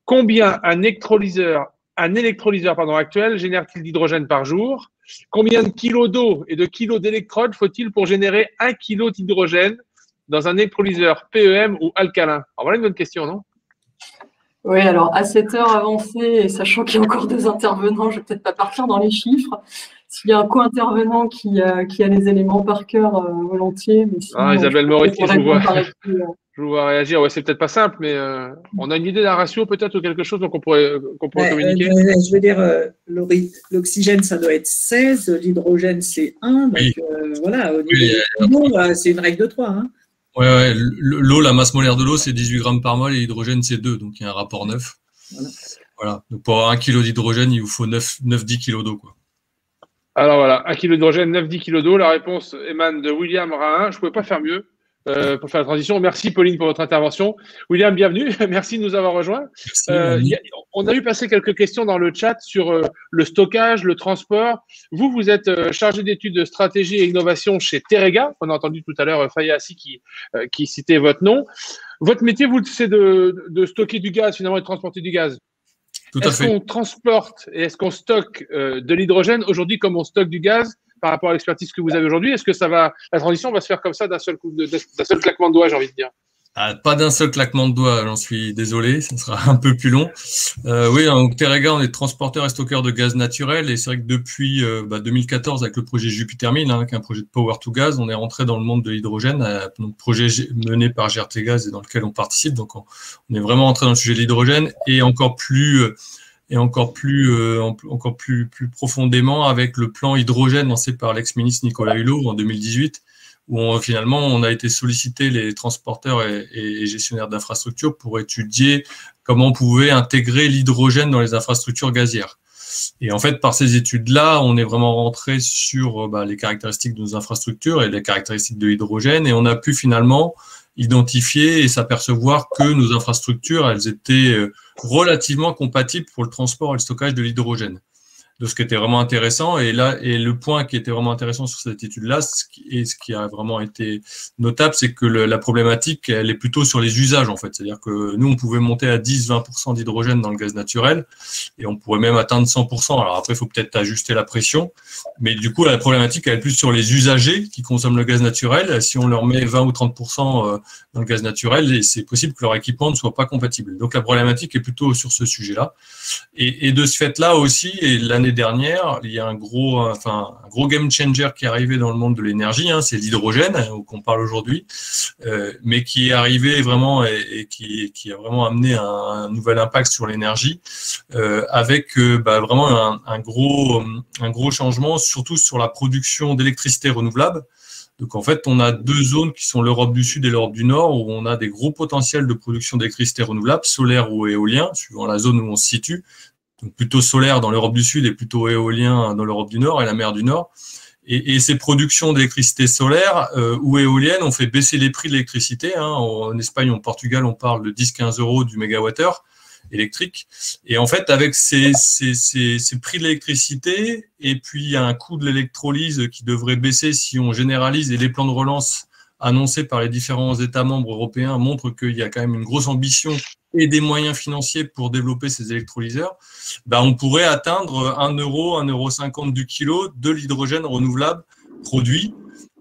combien un électrolyseur, un électrolyseur pardon, actuel génère-t-il d'hydrogène par jour? Combien de kilos d'eau et de kilos d'électrodes faut-il pour générer un kilo d'hydrogène dans un électrolyseur PEM ou alcalin? Alors voilà une bonne question, non? Oui, alors à cette heure avancée, et sachant qu'il y a encore des intervenants, je ne vais peut-être pas partir dans les chiffres. S'il y a un co-intervenant qui, a les éléments par cœur, euh, volontiers. Mais ah, Isabelle Moretti, je vous vois. Je vous vois réagir. Ouais, c'est peut-être pas simple, mais euh, on a une idée d'un ratio peut-être ou quelque chose pourrait, qu'on pourrait communiquer. Euh, je veux dire, euh, l'oxygène, ça doit être 16, l'hydrogène, c'est 1. Donc voilà, c'est une règle de 3. Hein. Ouais, ouais l'eau, la masse molaire de l'eau, c'est 18 grammes par mol et l'hydrogène, c'est 2. Donc il y a un rapport 9. Voilà. voilà. Donc pour avoir 1 kg d'hydrogène, il vous faut 9-10 kg d'eau. Quoi. Alors voilà, 1 kg d'hydrogène, 9-10 kg d'eau. La réponse émane de William Rahin. Je ne pouvais pas faire mieux. Euh, pour faire la transition. Merci Pauline pour votre intervention. William, bienvenue. Merci de nous avoir rejoints. Euh, on a eu passer quelques questions dans le chat sur euh, le stockage, le transport. Vous, vous êtes euh, chargé d'études de stratégie et innovation chez Terega. On a entendu tout à l'heure Fayassi qui, qui citait votre nom. Votre métier, vous, c'est de, de stocker du gaz finalement et de transporter du gaz. Est-ce qu'on transporte et est-ce qu'on stocke de l'hydrogène aujourd'hui comme on stocke du gaz par rapport à l'expertise que vous avez aujourd'hui Est-ce que ça va, la transition va se faire comme ça d'un seul, seul claquement de doigts, j'ai envie de dire? Ah, pas d'un seul claquement de doigts, j'en suis désolé, ça sera un peu plus long. Euh, oui, en Terrega, on est transporteur et stockeur de gaz naturel, et c'est vrai que depuis 2014, euh, avec le projet Jupitermine, hein, avec un projet de Power to Gas, on est rentré dans le monde de l'hydrogène, euh, projet mené par GRT Gaz et dans lequel on participe. Donc, on, est vraiment rentré dans le sujet de l'hydrogène et encore plus et encore plus, euh, encore plus, plus profondément avec le plan hydrogène lancé par l'ex-ministre Nicolas Hulot en 2018, où finalement on a été sollicité les transporteurs et, gestionnaires d'infrastructures pour étudier comment on pouvait intégrer l'hydrogène dans les infrastructures gazières. Et en fait, par ces études-là, on est vraiment rentré sur bah, les caractéristiques de nos infrastructures et les caractéristiques de l'hydrogène, et on a pu finalement identifier et s'apercevoir que nos infrastructures, elles étaient euh, relativement compatibles pour le transport et le stockage de l'hydrogène. De ce qui était vraiment intéressant. Et là, et le point qui était vraiment intéressant sur cette étude-là, et ce qui a vraiment été notable, c'est que la problématique, elle est plutôt sur les usages, en fait. C'est-à-dire que nous, on pouvait monter à 10-20% d'hydrogène dans le gaz naturel, et on pourrait même atteindre 100%. Alors après, il faut peut-être ajuster la pression, mais du coup, la problématique, elle est plus sur les usagers qui consomment le gaz naturel. Si on leur met 20 ou 30% euh, dans le gaz naturel, c'est possible que leur équipement ne soit pas compatible. Donc la problématique est plutôt sur ce sujet-là. Et, et de ce fait-là aussi, et l'année dernière, il y a un gros, enfin, un gros game changer qui est arrivé dans le monde de l'énergie, hein, c'est l'hydrogène, hein, qu'on parle aujourd'hui, euh, mais qui est arrivé vraiment et, qui, qui, a vraiment amené un, nouvel impact sur l'énergie, euh, avec euh, bah, vraiment un, gros, un gros changement, surtout sur la production d'électricité renouvelable. Donc en fait, on a deux zones qui sont l'Europe du Sud et l'Europe du Nord, où on a des gros potentiels de production d'électricité renouvelable, solaire ou éolien, suivant la zone où on se situe donc plutôt solaire dans l'Europe du Sud et plutôt éolien dans l'Europe du Nord et la mer du Nord. Et, ces productions d'électricité solaire euh, ou éolienne ont fait baisser les prix de l'électricité. Hein. En Espagne, en Portugal, on parle de 10-15 euros du mégawattheure électrique. Et en fait, avec ces, ces, ces, ces prix de l'électricité et puis un coût de l'électrolyse qui devrait baisser si on généralise et les plans de relance annoncés par les différents États membres européens montrent qu'il y a quand même une grosse ambition et des moyens financiers pour développer ces électrolyseurs, bah, on pourrait atteindre 1 euro, 1,50 euro du kilo de l'hydrogène renouvelable produit.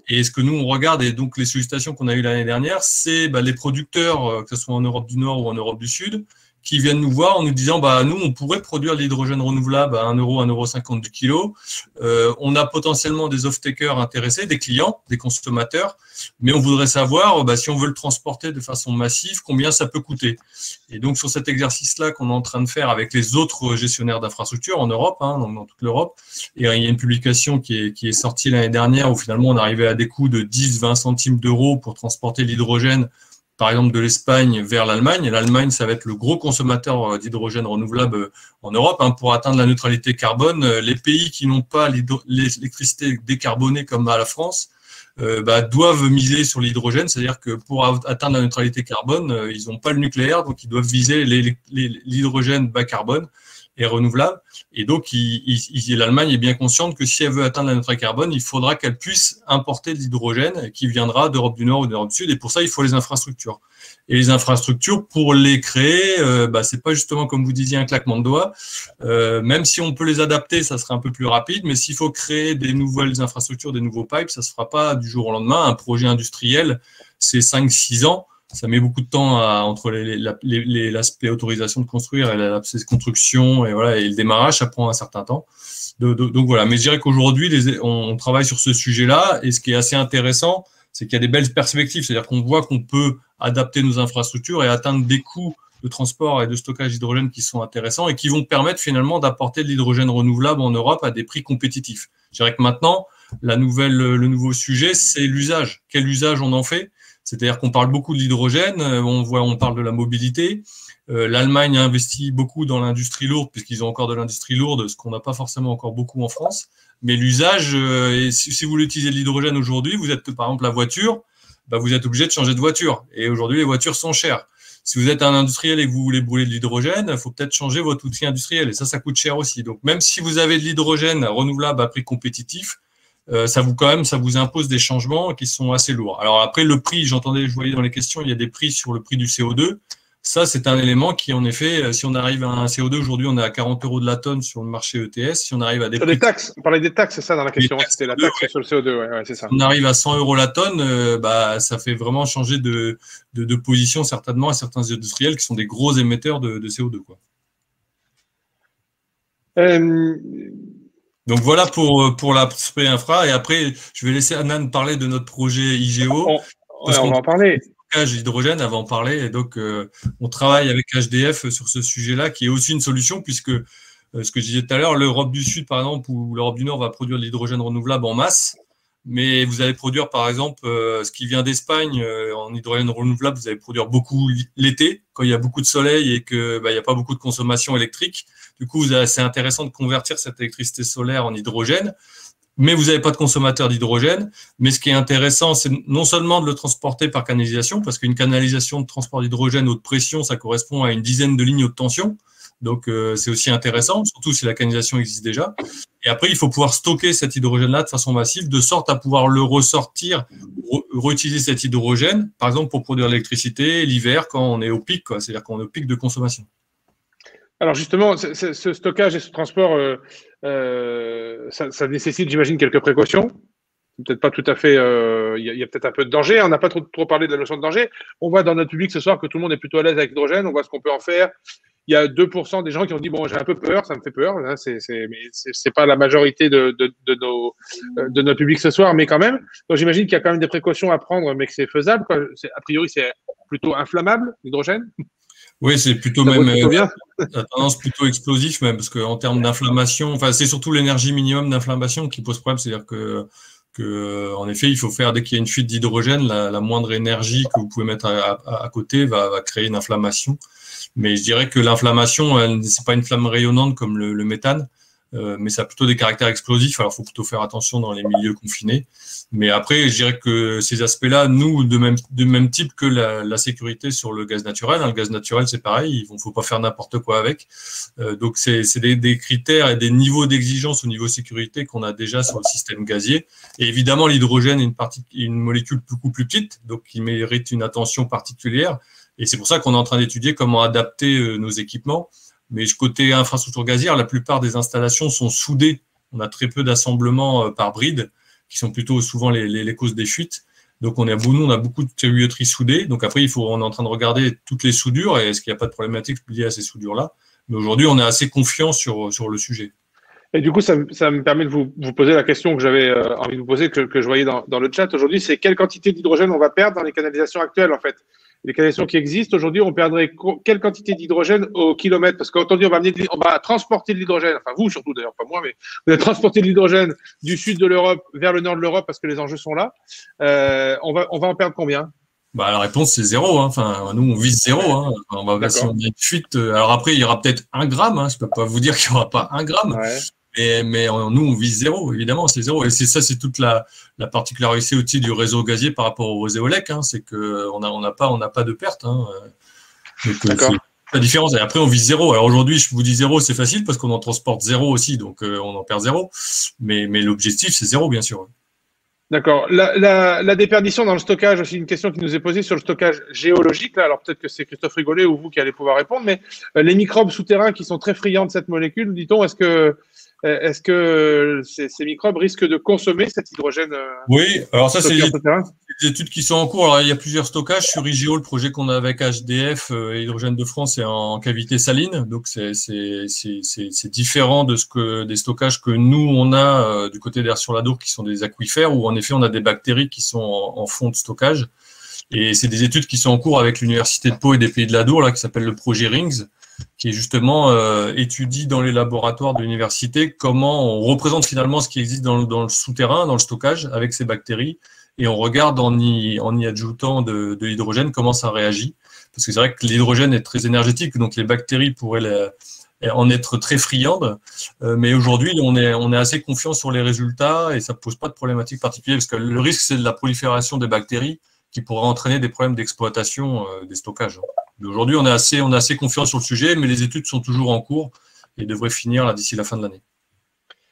Et ce que nous, on regarde, et donc les sollicitations qu'on a eues l'année dernière, c'est bah, les producteurs, euh, que ce soit en Europe du Nord ou en Europe du Sud, qui viennent nous voir en nous disant bah nous on pourrait produire l'hydrogène renouvelable à 1 euro, 1,50 euro du kilo. Euh, on a potentiellement des off-takers intéressés, des clients, des consommateurs, mais on voudrait savoir bah, si on veut le transporter de façon massive, combien ça peut coûter. Et donc sur cet exercice-là qu'on est en train de faire avec les autres gestionnaires d'infrastructures en Europe, hein, donc dans toute l'Europe, et il y a une publication qui est, qui est sortie l'année dernière où finalement on arrivait à des coûts de 10-20 centimes d'euros pour transporter l'hydrogène par exemple de l'Espagne vers l'Allemagne. L'Allemagne, ça va être le gros consommateur euh, d'hydrogène renouvelable euh, en Europe. Hein, pour atteindre la neutralité carbone, euh, les pays qui n'ont pas l'électricité décarbonée comme à la France bah, doivent miser sur l'hydrogène. C'est-à-dire que pour atteindre la neutralité carbone, ils n'ont pas le nucléaire, donc ils doivent viser l'hydrogène bas carbone et renouvelable. Et donc, l'Allemagne est bien consciente que si elle veut atteindre la neutralité carbone, il faudra qu'elle puisse importer de l'hydrogène qui viendra d'Europe du Nord ou d'Europe du Sud. Et pour ça, il faut les infrastructures. Et les infrastructures, pour les créer, euh, bah, c'est pas justement comme vous disiez un claquement de doigts. Euh, même si on peut les adapter, ça serait un peu plus rapide. Mais s'il faut créer des nouvelles infrastructures, des nouveaux pipes, ça se fera pas du jour au lendemain. Un projet industriel, c'est 5-6 ans ça met beaucoup de temps entre l'aspect autorisation de construire et l'aspect construction et voilà et le démarrage, ça prend un certain temps. donc voilà, mais je dirais qu'aujourd'hui, on travaille sur ce sujet-là et ce qui est assez intéressant, c'est qu'il y a des belles perspectives, c'est-à-dire qu'on voit qu'on peut adapter nos infrastructures et atteindre des coûts de transport et de stockage d'hydrogène qui sont intéressants et qui vont permettre finalement d'apporter de l'hydrogène renouvelable en Europe à des prix compétitifs. Je dirais que maintenant, la nouvelle, le nouveau sujet, c'est l'usage. Quel usage on en fait c'est-à-dire qu'on parle beaucoup de l'hydrogène, euh, on voit, on parle de la mobilité. Euh, L'Allemagne a investi beaucoup dans l'industrie lourde, puisqu'ils ont encore de l'industrie lourde, ce qu'on n'a pas forcément encore beaucoup en France. Mais l'usage, euh, si, vous utilisez de l'hydrogène aujourd'hui, vous êtes par exemple la voiture, bah, vous êtes obligé de changer de voiture. Et aujourd'hui, les voitures sont chères. Si vous êtes un industriel et que vous voulez brûler de l'hydrogène, il faut peut-être changer votre outil industriel. Et ça, ça coûte cher aussi. Donc, même si vous avez de l'hydrogène renouvelable à prix compétitif, euh, ça vous quand même, ça vous impose des changements qui sont assez lourds. Alors après, le prix, j'entendais, je voyais dans les questions, il y a des prix sur le prix du CO2. Ça, c'est un élément qui, en effet, euh, si on arrive à un CO2, aujourd'hui, on est à 40 euros de la tonne sur le marché ETS. Si on arrive à des. Prix... taxes. On parlait des taxes, c'est ça dans la question. C'était la taxe sur le CO2, ouais, ouais c'est ça. On arrive à 100 euros la tonne, euh, bah, ça fait vraiment changer de, de, de, position, certainement, à certains industriels qui sont des gros émetteurs de, de CO2, quoi. Euh, donc voilà pour, euh, pour l'aspect infra. Et après, je vais laisser Anan parler de notre projet IGO. On, on va en parler. Hydrogène, avant en parler. Et donc, euh, on travaille avec HDF sur ce sujet-là, qui est aussi une solution, puisque euh, ce que je disais tout à l'heure, l'Europe du Sud, par exemple, ou l'Europe du Nord va produire de l'hydrogène renouvelable en masse. Mais vous allez produire, par exemple, ce qui vient d'Espagne en hydrogène renouvelable, vous allez produire beaucoup l'été, quand il y a beaucoup de soleil et qu'il bah, n'y a pas beaucoup de consommation électrique. Du coup, c'est intéressant de convertir cette électricité solaire en hydrogène, mais vous n'avez pas de consommateur d'hydrogène. Mais ce qui est intéressant, c'est non seulement de le transporter par canalisation, parce qu'une canalisation de transport d'hydrogène haute pression, ça correspond à une dizaine de lignes haute tension. Donc, euh, c'est aussi intéressant, surtout si la canalisation existe déjà. Et après, il faut pouvoir stocker cet hydrogène-là de façon massive, de sorte à pouvoir le ressortir, réutiliser cet hydrogène, par exemple, pour produire l'électricité l'hiver quand on est au pic, c'est-à-dire quand on est au pic de consommation. Alors justement, ce stockage et ce transport, euh, euh, ça, nécessite, j'imagine, quelques précautions. Peut-être pas tout à fait. Il y a, peut-être un peu de danger. On n'a pas trop, trop, parlé de la notion de danger. On voit dans notre public ce soir que tout le monde est plutôt à l'aise avec l'hydrogène. On voit ce qu'on peut en faire. Il y a 2% des gens qui ont dit bon, j'ai un peu peur, ça me fait peur. Hein, c'est, mais c'est pas la majorité de, de, de, nos, de notre public ce soir, mais quand même. Donc j'imagine qu'il y a quand même des précautions à prendre, mais que c'est faisable. Quoi. A priori, c'est plutôt inflammable l'hydrogène. Oui, c'est plutôt même euh, tendance plutôt explosif même parce qu'en termes d'inflammation, enfin c'est surtout l'énergie minimum d'inflammation qui pose problème, c'est-à-dire que que en effet il faut faire dès qu'il y a une fuite d'hydrogène, la, moindre énergie que vous pouvez mettre à, côté va, va, créer une inflammation. Mais je dirais que l'inflammation, c'est pas une flamme rayonnante comme le méthane. Euh, mais ça a plutôt des caractères explosifs. Alors, il faut plutôt faire attention dans les milieux confinés. Mais après, je dirais que ces aspects-là, nous, de même, de même type que la, sécurité sur le gaz naturel. Hein, le gaz naturel, c'est pareil. Il ne faut pas faire n'importe quoi avec. Euh, donc, c'est des, des, critères et des niveaux d'exigence au niveau sécurité qu'on a déjà sur le système gazier. Et évidemment, l'hydrogène est une, partie, une molécule beaucoup plus petite, donc qui mérite une attention particulière. Et c'est pour ça qu'on est en train d'étudier comment adapter euh, nos équipements. Mais côté infrastructure gazière, la plupart des installations sont soudées. On a très peu d'assemblements euh, par bride, qui sont plutôt souvent les, causes des fuites. Donc on, est, nous, on a beaucoup de tuyauteries soudées. Donc après, il faut, on est en train de regarder toutes les soudures et est-ce qu'il n'y a pas de problématique liée à ces soudures-là. Mais aujourd'hui, on est assez confiant sur, sur le sujet. Et du coup, ça, me permet de vous, poser la question que j'avais euh, envie de vous poser, que, je voyais dans, dans le chat aujourd'hui, c'est quelle quantité d'hydrogène on va perdre dans les canalisations actuelles, en fait? Les canalisations qui existent aujourd'hui, on perdrait quelle quantité d'hydrogène au kilomètre? Parce qu'aujourd'hui, on va on va transporter de l'hydrogène, enfin vous surtout d'ailleurs, pas moi, mais vous allez transporter de l'hydrogène du sud de l'Europe vers le nord de l'Europe parce que les enjeux sont là. Euh, on va, on va en perdre combien? Bah, la réponse c'est zéro. Hein. Enfin, nous on vise zéro. Hein. On va si on a une fuite. Euh, alors après, il y aura peut-être un gramme. Hein. Je peux pas vous dire qu'il y aura pas un gramme. Ouais. Mais, nous, on vise zéro, évidemment, c'est zéro. Et c'est ça, c'est toute la, particularité aussi du réseau gazier par rapport aux éolèques, hein, c'est qu'on n'a on pas, on pas de perte. Hein. Euh, la différence. Et après, on vise zéro. Alors aujourd'hui, je vous dis zéro, c'est facile parce qu'on en transporte zéro aussi, donc euh, on en perd zéro. Mais, mais l'objectif, c'est zéro, bien sûr. D'accord. La, déperdition dans le stockage, aussi une question qui nous est posée sur le stockage géologique. Là. Alors peut-être que c'est Christophe Rigolet ou vous qui allez pouvoir répondre, mais euh, les microbes souterrains qui sont très friands de cette molécule, dit-on, est-ce que est-ce que ces, microbes risquent de consommer cet hydrogène euh, Oui, alors ça, c'est des études qui sont en cours. Alors, il y a plusieurs stockages. Sur IGO, le projet qu'on a avec HDF, euh, Hydrogène de France, c'est en cavité saline. Donc, c'est différent de ce que, des stockages que nous, on a du côté d'Air sur la Dour, qui sont des aquifères, où en effet, on a des bactéries qui sont en, fond de stockage. Et c'est des études qui sont en cours avec l'Université de Pau et des Pays de la Dour, là, qui s'appelle le projet RINGS qui justement euh, étudie dans les laboratoires de l'université comment on représente finalement ce qui existe dans le, souterrain, dans le stockage avec ces bactéries, et on regarde en y, en y adjoutant de, l'hydrogène comment ça réagit. Parce que c'est vrai que l'hydrogène est très énergétique, donc les bactéries pourraient en être très friandes. Euh, mais aujourd'hui, on est, on est assez confiant sur les résultats et ça ne pose pas de problématique particulière parce que le risque, c'est de la prolifération des bactéries qui pourrait entraîner des problèmes d'exploitation euh, des stockages. Aujourd'hui, on est assez, on est assez confiant sur le sujet, mais les études sont toujours en cours et devraient finir d'ici la fin de l'année.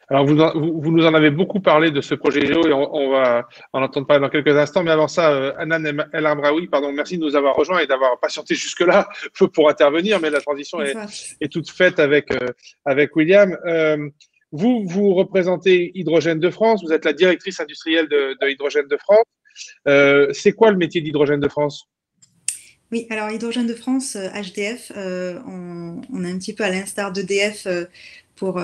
Alors, vous, vous, nous en avez beaucoup parlé de ce projet Géo et on, va en entendre parler dans quelques instants. Mais avant ça, euh, Anan El Amraoui, pardon, merci de nous avoir rejoints et d'avoir patienté jusque-là pour intervenir. Mais la transition est, est, toute faite avec, euh, avec William. Euh, vous, vous représentez Hydrogène de France. Vous êtes la directrice industrielle de, de Hydrogène de France. Euh, C'est quoi le métier d'Hydrogène de France? Oui, alors Hydrogène de France, HDF, euh, euh, on, est un petit peu à l'instar d'EDF euh, pour,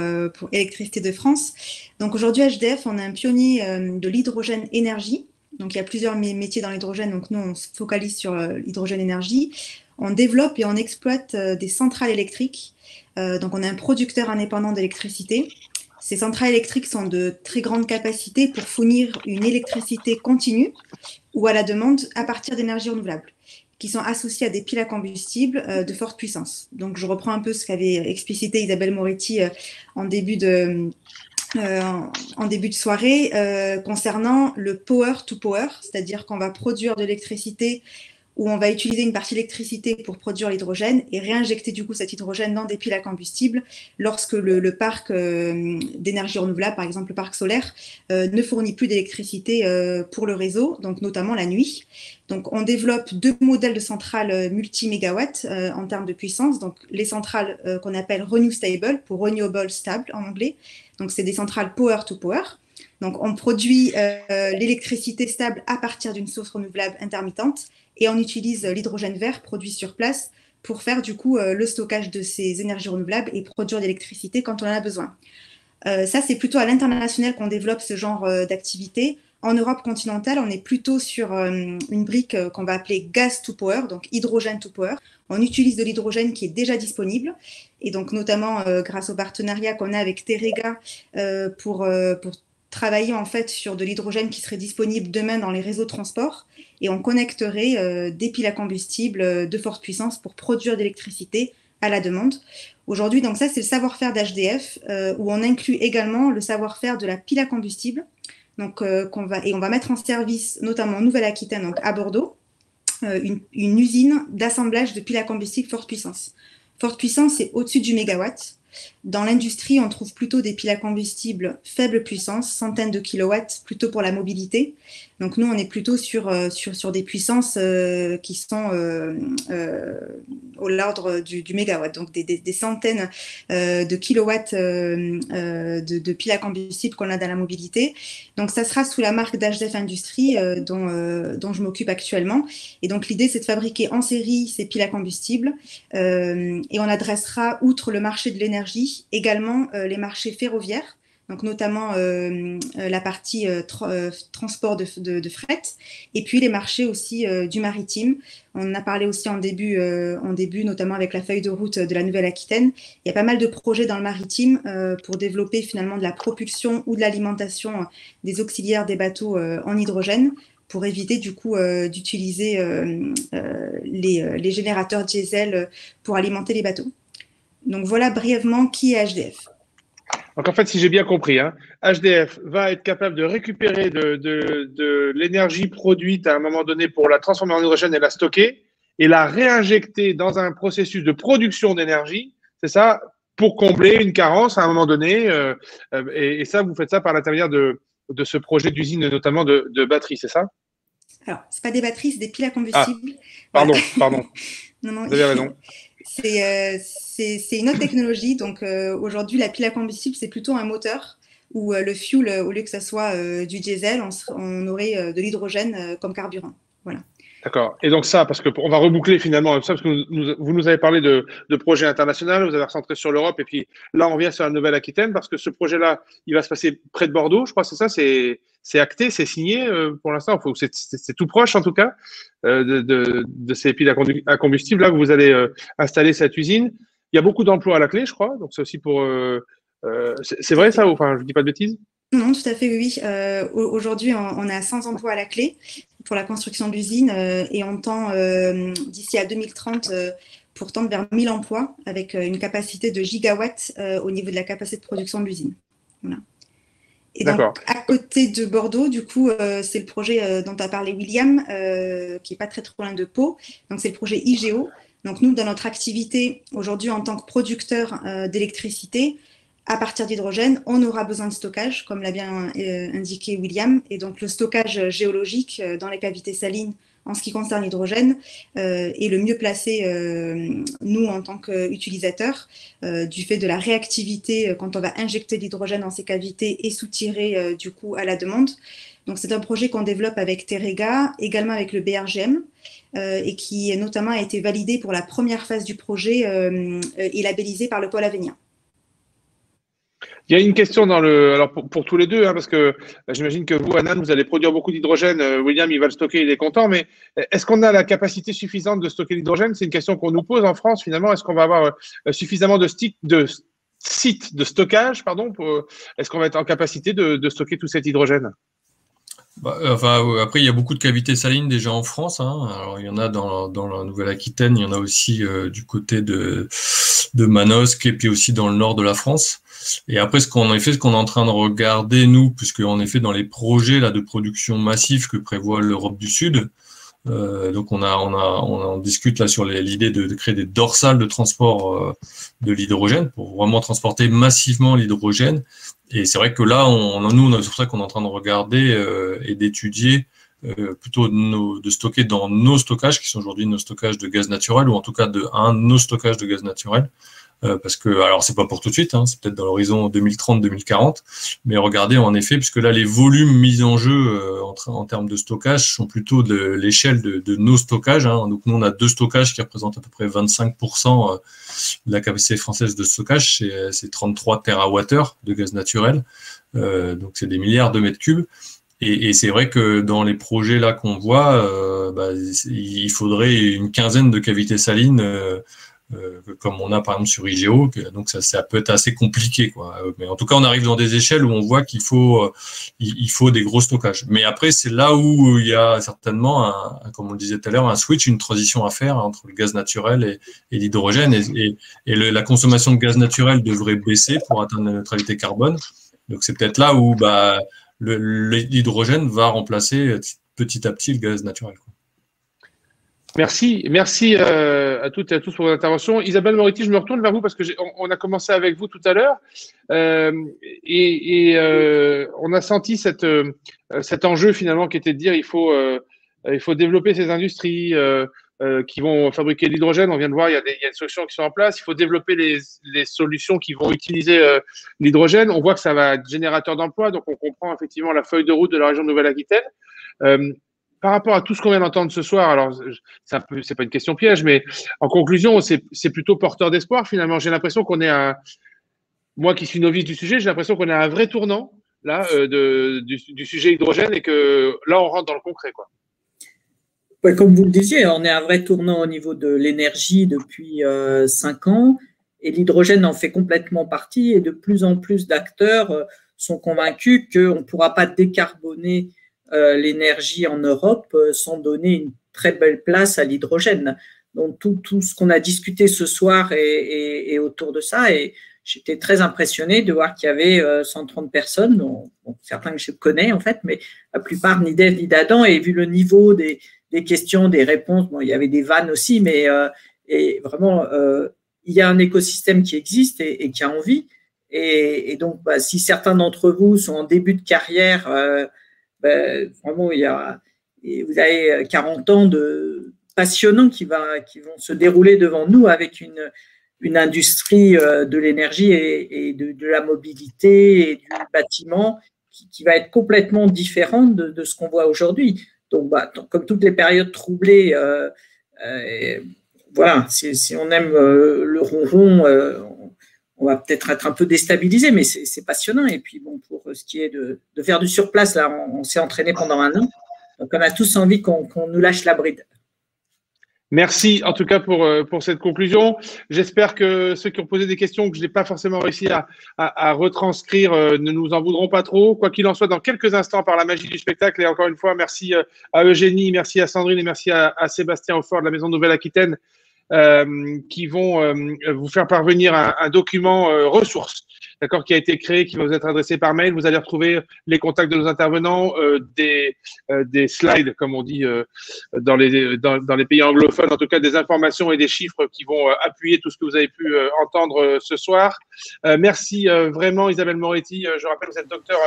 Électricité de France. Donc aujourd'hui, HDF, on est un pionnier de l'hydrogène énergie. Donc il y a plusieurs métiers dans l'hydrogène, donc nous, on se focalise sur l'hydrogène énergie. On développe et on exploite des centrales électriques. donc on est un producteur indépendant d'électricité. Ces centrales électriques sont de très grande capacité pour fournir une électricité continue ou à la demande à partir d'énergies renouvelables qui sont associés à des piles à combustible euh, de forte puissance. Donc, je reprends un peu ce qu'avait explicité Isabelle Moretti euh, en, début de, euh, en début de soirée concernant le power to power, c'est-à-dire qu'on va produire de l'électricité où on va utiliser une partie d'électricité pour produire l'hydrogène et réinjecter du coup cet hydrogène dans des piles à combustible lorsque le, parc euh, d'énergie renouvelable, par exemple le parc solaire, euh, ne fournit plus d'électricité euh, pour le réseau, donc notamment la nuit. Donc on développe deux modèles de centrales multi-mégawatts en termes de puissance, donc les centrales qu'on appelle Renew Stable pour Renewable Stable en anglais. Donc c'est des centrales power to power. Donc on produit l'électricité stable à partir d'une source renouvelable intermittente et on utilise l'hydrogène vert produit sur place pour faire du coup euh, le stockage de ces énergies renouvelables et produire de l'électricité quand on en a besoin. Euh, ça, c'est plutôt à l'international qu'on développe ce genre euh, d'activité. En Europe continentale, on est plutôt sur une brique qu'on va appeler gas to power, donc hydrogène to power. On utilise de l'hydrogène qui est déjà disponible, et donc notamment grâce au partenariat qu'on a avec Terega pour, pour travailler en fait sur de l'hydrogène qui serait disponible demain dans les réseaux de transport et on connecterait euh, des piles à combustible euh, de forte puissance pour produire de l'électricité à la demande. Aujourd'hui, donc ça, c'est le savoir-faire d'HDF, euh, où on inclut également le savoir-faire de la pile à combustible, donc qu'on va et on va mettre en service, notamment en Nouvelle-Aquitaine, donc à Bordeaux, une, une, usine d'assemblage de piles à combustible forte puissance. Forte puissance, c'est au-dessus du mégawatt. Dans l'industrie, on trouve plutôt des piles à combustible faible puissance, centaines de kilowatts, plutôt pour la mobilité. Donc nous, on est plutôt sur, euh, sur, sur des puissances euh, qui sont euh, au l'ordre du, mégawatt, donc des, des, centaines de kilowatts de, piles à combustible qu'on a dans la mobilité. Donc ça sera sous la marque d'HDF Industrie dont, dont je m'occupe actuellement. Et donc l'idée, c'est de fabriquer en série ces piles à combustible et on adressera, outre le marché de l'énergie, également les marchés ferroviaires donc notamment euh, euh, la partie euh, transport de, fret, et puis les marchés aussi du maritime. On en a parlé aussi en début, en début, notamment avec la feuille de route de la Nouvelle-Aquitaine. Il y a pas mal de projets dans le maritime pour développer finalement de la propulsion ou de l'alimentation des auxiliaires des bateaux en hydrogène pour éviter du coup d'utiliser les générateurs diesel pour alimenter les bateaux. Donc voilà brièvement qui est HDF. Donc en fait, si j'ai bien compris, hein, HDF va être capable de récupérer de, de, de l'énergie produite à un moment donné pour la transformer en hydrogène et la stocker et la réinjecter dans un processus de production d'énergie, c'est ça, pour combler une carence à un moment donné. Euh, euh et, et, ça, vous faites ça par l'intermédiaire de, de ce projet d'usine, notamment de, de batteries, c'est ça? Alors, ce pas des batteries, c'est des piles à combustible. Ah, pardon, pardon. non, non, vous avez raison. Euh, c'est une autre technologie. Donc euh, aujourd'hui, la pile à combustible, c'est plutôt un moteur où euh, le fuel, au lieu que ça soit du diesel, on, aurait de l'hydrogène comme carburant. Voilà. D'accord. Et donc ça, parce que on va reboucler finalement ça, parce que vous nous avez parlé de, de projets internationaux, vous avez recentré sur l'Europe, et puis là, on vient sur la Nouvelle-Aquitaine, parce que ce projet-là, il va se passer près de Bordeaux, je crois, c'est ça, c'est acté, c'est signé euh, pour l'instant, c'est tout proche en tout cas euh, de, ces piles à combustible. Là, vous allez euh, installer cette usine. Il y a beaucoup d'emplois à la clé, je crois, donc c'est aussi pour. c'est vrai ça, ou enfin, je dis pas de bêtises? Non, tout à fait, oui. Aujourd'hui, on, a 100 emplois à la clé pour la construction d'usines et on tend d'ici à 2030 pour tendre vers 1000 emplois avec une capacité de gigawatts au niveau de la capacité de production de l'usine. Voilà. Et donc, à côté de Bordeaux, du coup, euh, c'est le projet euh, dont a parlé William, euh, qui n'est pas très trop loin de Pau. Donc, c'est le projet IGEO. Donc, nous, dans notre activité, aujourd'hui, en tant que producteur d'électricité, à partir d'hydrogène, on aura besoin de stockage, comme l'a bien indiqué William. Et donc, le stockage géologique dans les cavités salines en ce qui concerne l'hydrogène euh, est le mieux placé, euh, nous, en tant qu'utilisateurs, euh, du fait de la réactivité quand on va injecter l'hydrogène dans ces cavités et soutirer du coup à la demande. Donc c'est un projet qu'on développe avec Terega, également avec le BRGM, et qui notamment a été validé pour la première phase du projet et labellisé par le pôle Avenir. Il y a une question dans le, alors pour, tous les deux, hein, parce que bah, j'imagine que vous, Anan, vous allez produire beaucoup d'hydrogène. Euh, William, il va le stocker, il est content. Mais est-ce qu'on a la capacité suffisante de stocker l'hydrogène? C'est une question qu'on nous pose en France. Finalement, est-ce qu'on va avoir euh, suffisamment de, de sites de stockage, pardon Est-ce qu'on va être en capacité de, stocker tout cet hydrogène? Bah, enfin, après, il y a beaucoup de cavités salines déjà en France. Hein. Alors, il y en a dans, dans la Nouvelle-Aquitaine, il y en a aussi euh, du côté de, de Manosque et puis aussi dans le nord de la France. Et après, ce qu'on a fait, ce qu'on est en train de regarder, nous, puisque en effet, dans les projets là, de production massive que prévoit l'Europe du Sud, donc on a, on a, on discute là sur l'idée de, créer des dorsales de transport de l'hydrogène pour vraiment transporter massivement l'hydrogène. Et c'est vrai que là, on, nous, c'est pour ça qu'on est en train de regarder et d'étudier plutôt de, de, stocker dans nos stockages, qui sont aujourd'hui nos stockages de gaz naturel, ou en tout cas de un nos stockages de gaz naturel, euh, parce que alors c'est pas pour tout de suite, hein, c'est peut-être dans l'horizon 2030-2040, mais regardez en effet, puisque là les volumes mis en jeu euh, en, en, termes de stockage sont plutôt de l'échelle de, de, nos stockages. Hein. Donc nous on a deux stockages qui représentent à peu près 25% euh, de la capacité française de stockage, c'est 33 TWh de gaz naturel, euh, donc c'est des milliards de mètres cubes. Et, et c'est vrai que dans les projets là qu'on voit, euh, bah, il faudrait une quinzaine de cavités salines euh, comme on a par exemple sur IGO, donc ça, ça, peut être assez compliqué. Quoi. Mais en tout cas, on arrive dans des échelles où on voit qu'il faut, euh, il, faut des gros stockages. Mais après, c'est là où il y a certainement, un, comme on le disait tout à l'heure, un switch, une transition à faire entre le gaz naturel et, l'hydrogène. Et, et, la consommation de gaz naturel devrait baisser pour atteindre la neutralité carbone. Donc c'est peut-être là où bah, l'hydrogène va remplacer petit à petit le gaz naturel. Merci, merci euh, à toutes et à tous pour votre intervention. Isabelle Moretti, je me retourne vers vous parce que on, a commencé avec vous tout à l'heure euh, et, euh, on a senti cet enjeu finalement qui était de dire il faut il faut développer ces industries qui vont fabriquer l'hydrogène. On vient de voir il y, a des, solutions qui sont en place. Il faut développer les, solutions qui vont utiliser l'hydrogène. On voit que ça va être générateur d'emplois, donc on comprend effectivement la feuille de route de la région Nouvelle-Aquitaine par rapport à tout ce qu'on vient d'entendre ce soir, alors c'est pas une question piège, mais en conclusion, c'est plutôt porteur d'espoir finalement. J'ai l'impression qu'on est un, moi qui suis novice du sujet, j'ai l'impression qu'on est à un vrai tournant euh, du, sujet hydrogène et que là on rentre dans le concret quoi. comme vous le disiez, on est à un vrai tournant au niveau de l'énergie depuis euh, cinq ans et l'hydrogène en fait complètement partie et de plus en plus d'acteurs euh, sont convaincus qu'on ne pourra pas décarboner l'énergie en Europe euh, sans donner une très belle place à l'hydrogène. Donc tout, tout ce qu'on a discuté ce soir est, autour de ça et j'étais très impressionné de voir qu'il y avait 130 euh, personnes, dont, certains que je connais en fait, mais la plupart ni d'Ève ni d'Adam et vu le niveau des, des, questions, des réponses, bon, il y avait des vannes aussi, mais et vraiment il y a un écosystème qui existe et, qui a envie. Et, donc, bah, si certains d'entre vous sont en début de carrière, ben, vraiment, il y a, vous avez 40 ans de passionnants qui, vont se dérouler devant nous avec une, industrie euh, de l'énergie et, de, la mobilité et du bâtiment qui, va être complètement différente de, ce qu'on voit aujourd'hui. Donc, bah, comme toutes les périodes troublées, euh, euh, voilà, si, on aime euh, le ronron, euh, on va peut-être être un peu déstabilisé, mais c'est passionnant. Et puis, bon, pour ce qui est de, faire du surplace, là, on, s'est entraîné pendant un an. Donc, on a tous envie qu'on nous lâche la bride. Merci en tout cas pour, euh, pour cette conclusion. J'espère que ceux qui ont posé des questions que je n'ai pas forcément réussi à, retranscrire euh, ne nous en voudront pas trop. Quoi qu'il en soit, dans quelques instants, par la magie du spectacle, et encore une fois, merci euh, à Eugénie, merci à Sandrine et merci à, Sébastien Aufort de la Maison Nouvelle-Aquitaine euh, qui vont euh, vous faire parvenir un, document euh, ressource d'accord, qui a été créé, qui va vous être adressé par mail. Vous allez retrouver les contacts de nos intervenants, euh, des, euh, des slides, comme on dit euh, dans, les, dans, dans, les pays anglophones, en tout cas des informations et des chiffres qui vont appuyer tout ce que vous avez pu entendre ce soir. merci vraiment Isabelle Moretti. je rappelle, vous êtes docteur,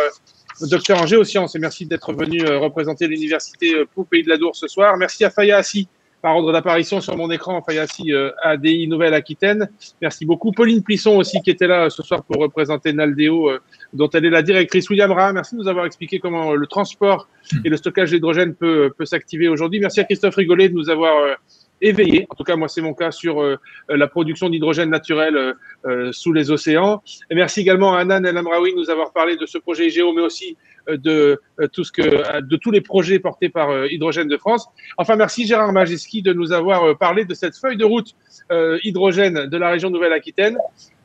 docteur en géosciences et merci d'être venu représenter l'université pour Pays de la Dour ce soir. Merci à Faya Assi par ordre d'apparition sur mon écran, Fayassi euh, ADI Nouvelle-Aquitaine. Merci beaucoup. Pauline Plisson aussi qui était là euh, ce soir pour représenter Naldeo, euh, dont elle est la directrice. William Ra, merci de nous avoir expliqué comment le transport et le stockage d'hydrogène peut, peut s'activer aujourd'hui. Merci à Christophe Rigolet de nous avoir éveillé, en tout cas moi c'est mon cas, sur la production d'hydrogène naturel sous les océans. Merci également à Anan El Amraoui de nous avoir parlé de ce projet IGO, mais aussi de euh, euh, tous les projets portés par euh, Hydrogène de France. Enfin, merci Gérard Majeski de nous avoir parlé de cette feuille de route hydrogène de la région Nouvelle-Aquitaine.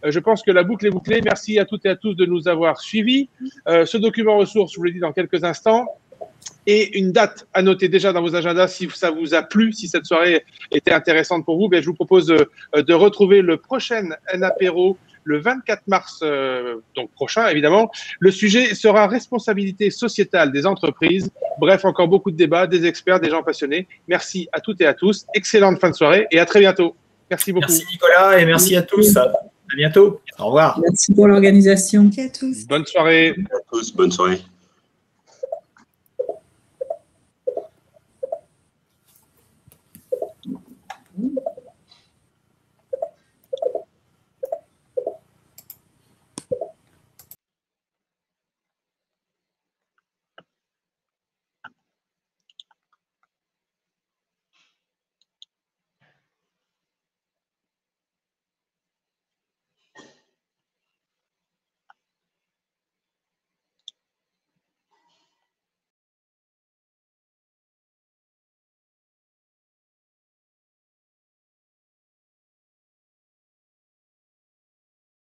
Je pense que la boucle est bouclée. Merci à toutes et à tous de nous avoir suivis. Ce document ressource, je vous l'ai dit dans quelques instants, et une date à noter déjà dans vos agendas si ça vous a plu, si cette soirée était intéressante pour vous. Ben, je vous propose de, de retrouver le prochain apéro le 24 mars euh, donc prochain, évidemment. Le sujet sera responsabilité sociétale des entreprises. Bref, encore beaucoup de débats, des experts, des gens passionnés. Merci à toutes et à tous. Excellente fin de soirée et à très bientôt. Merci beaucoup. Merci Nicolas et merci à tous. À bientôt. Au revoir. Merci pour l'organisation. Merci à tous. Bonne soirée. À tous, bonne soirée.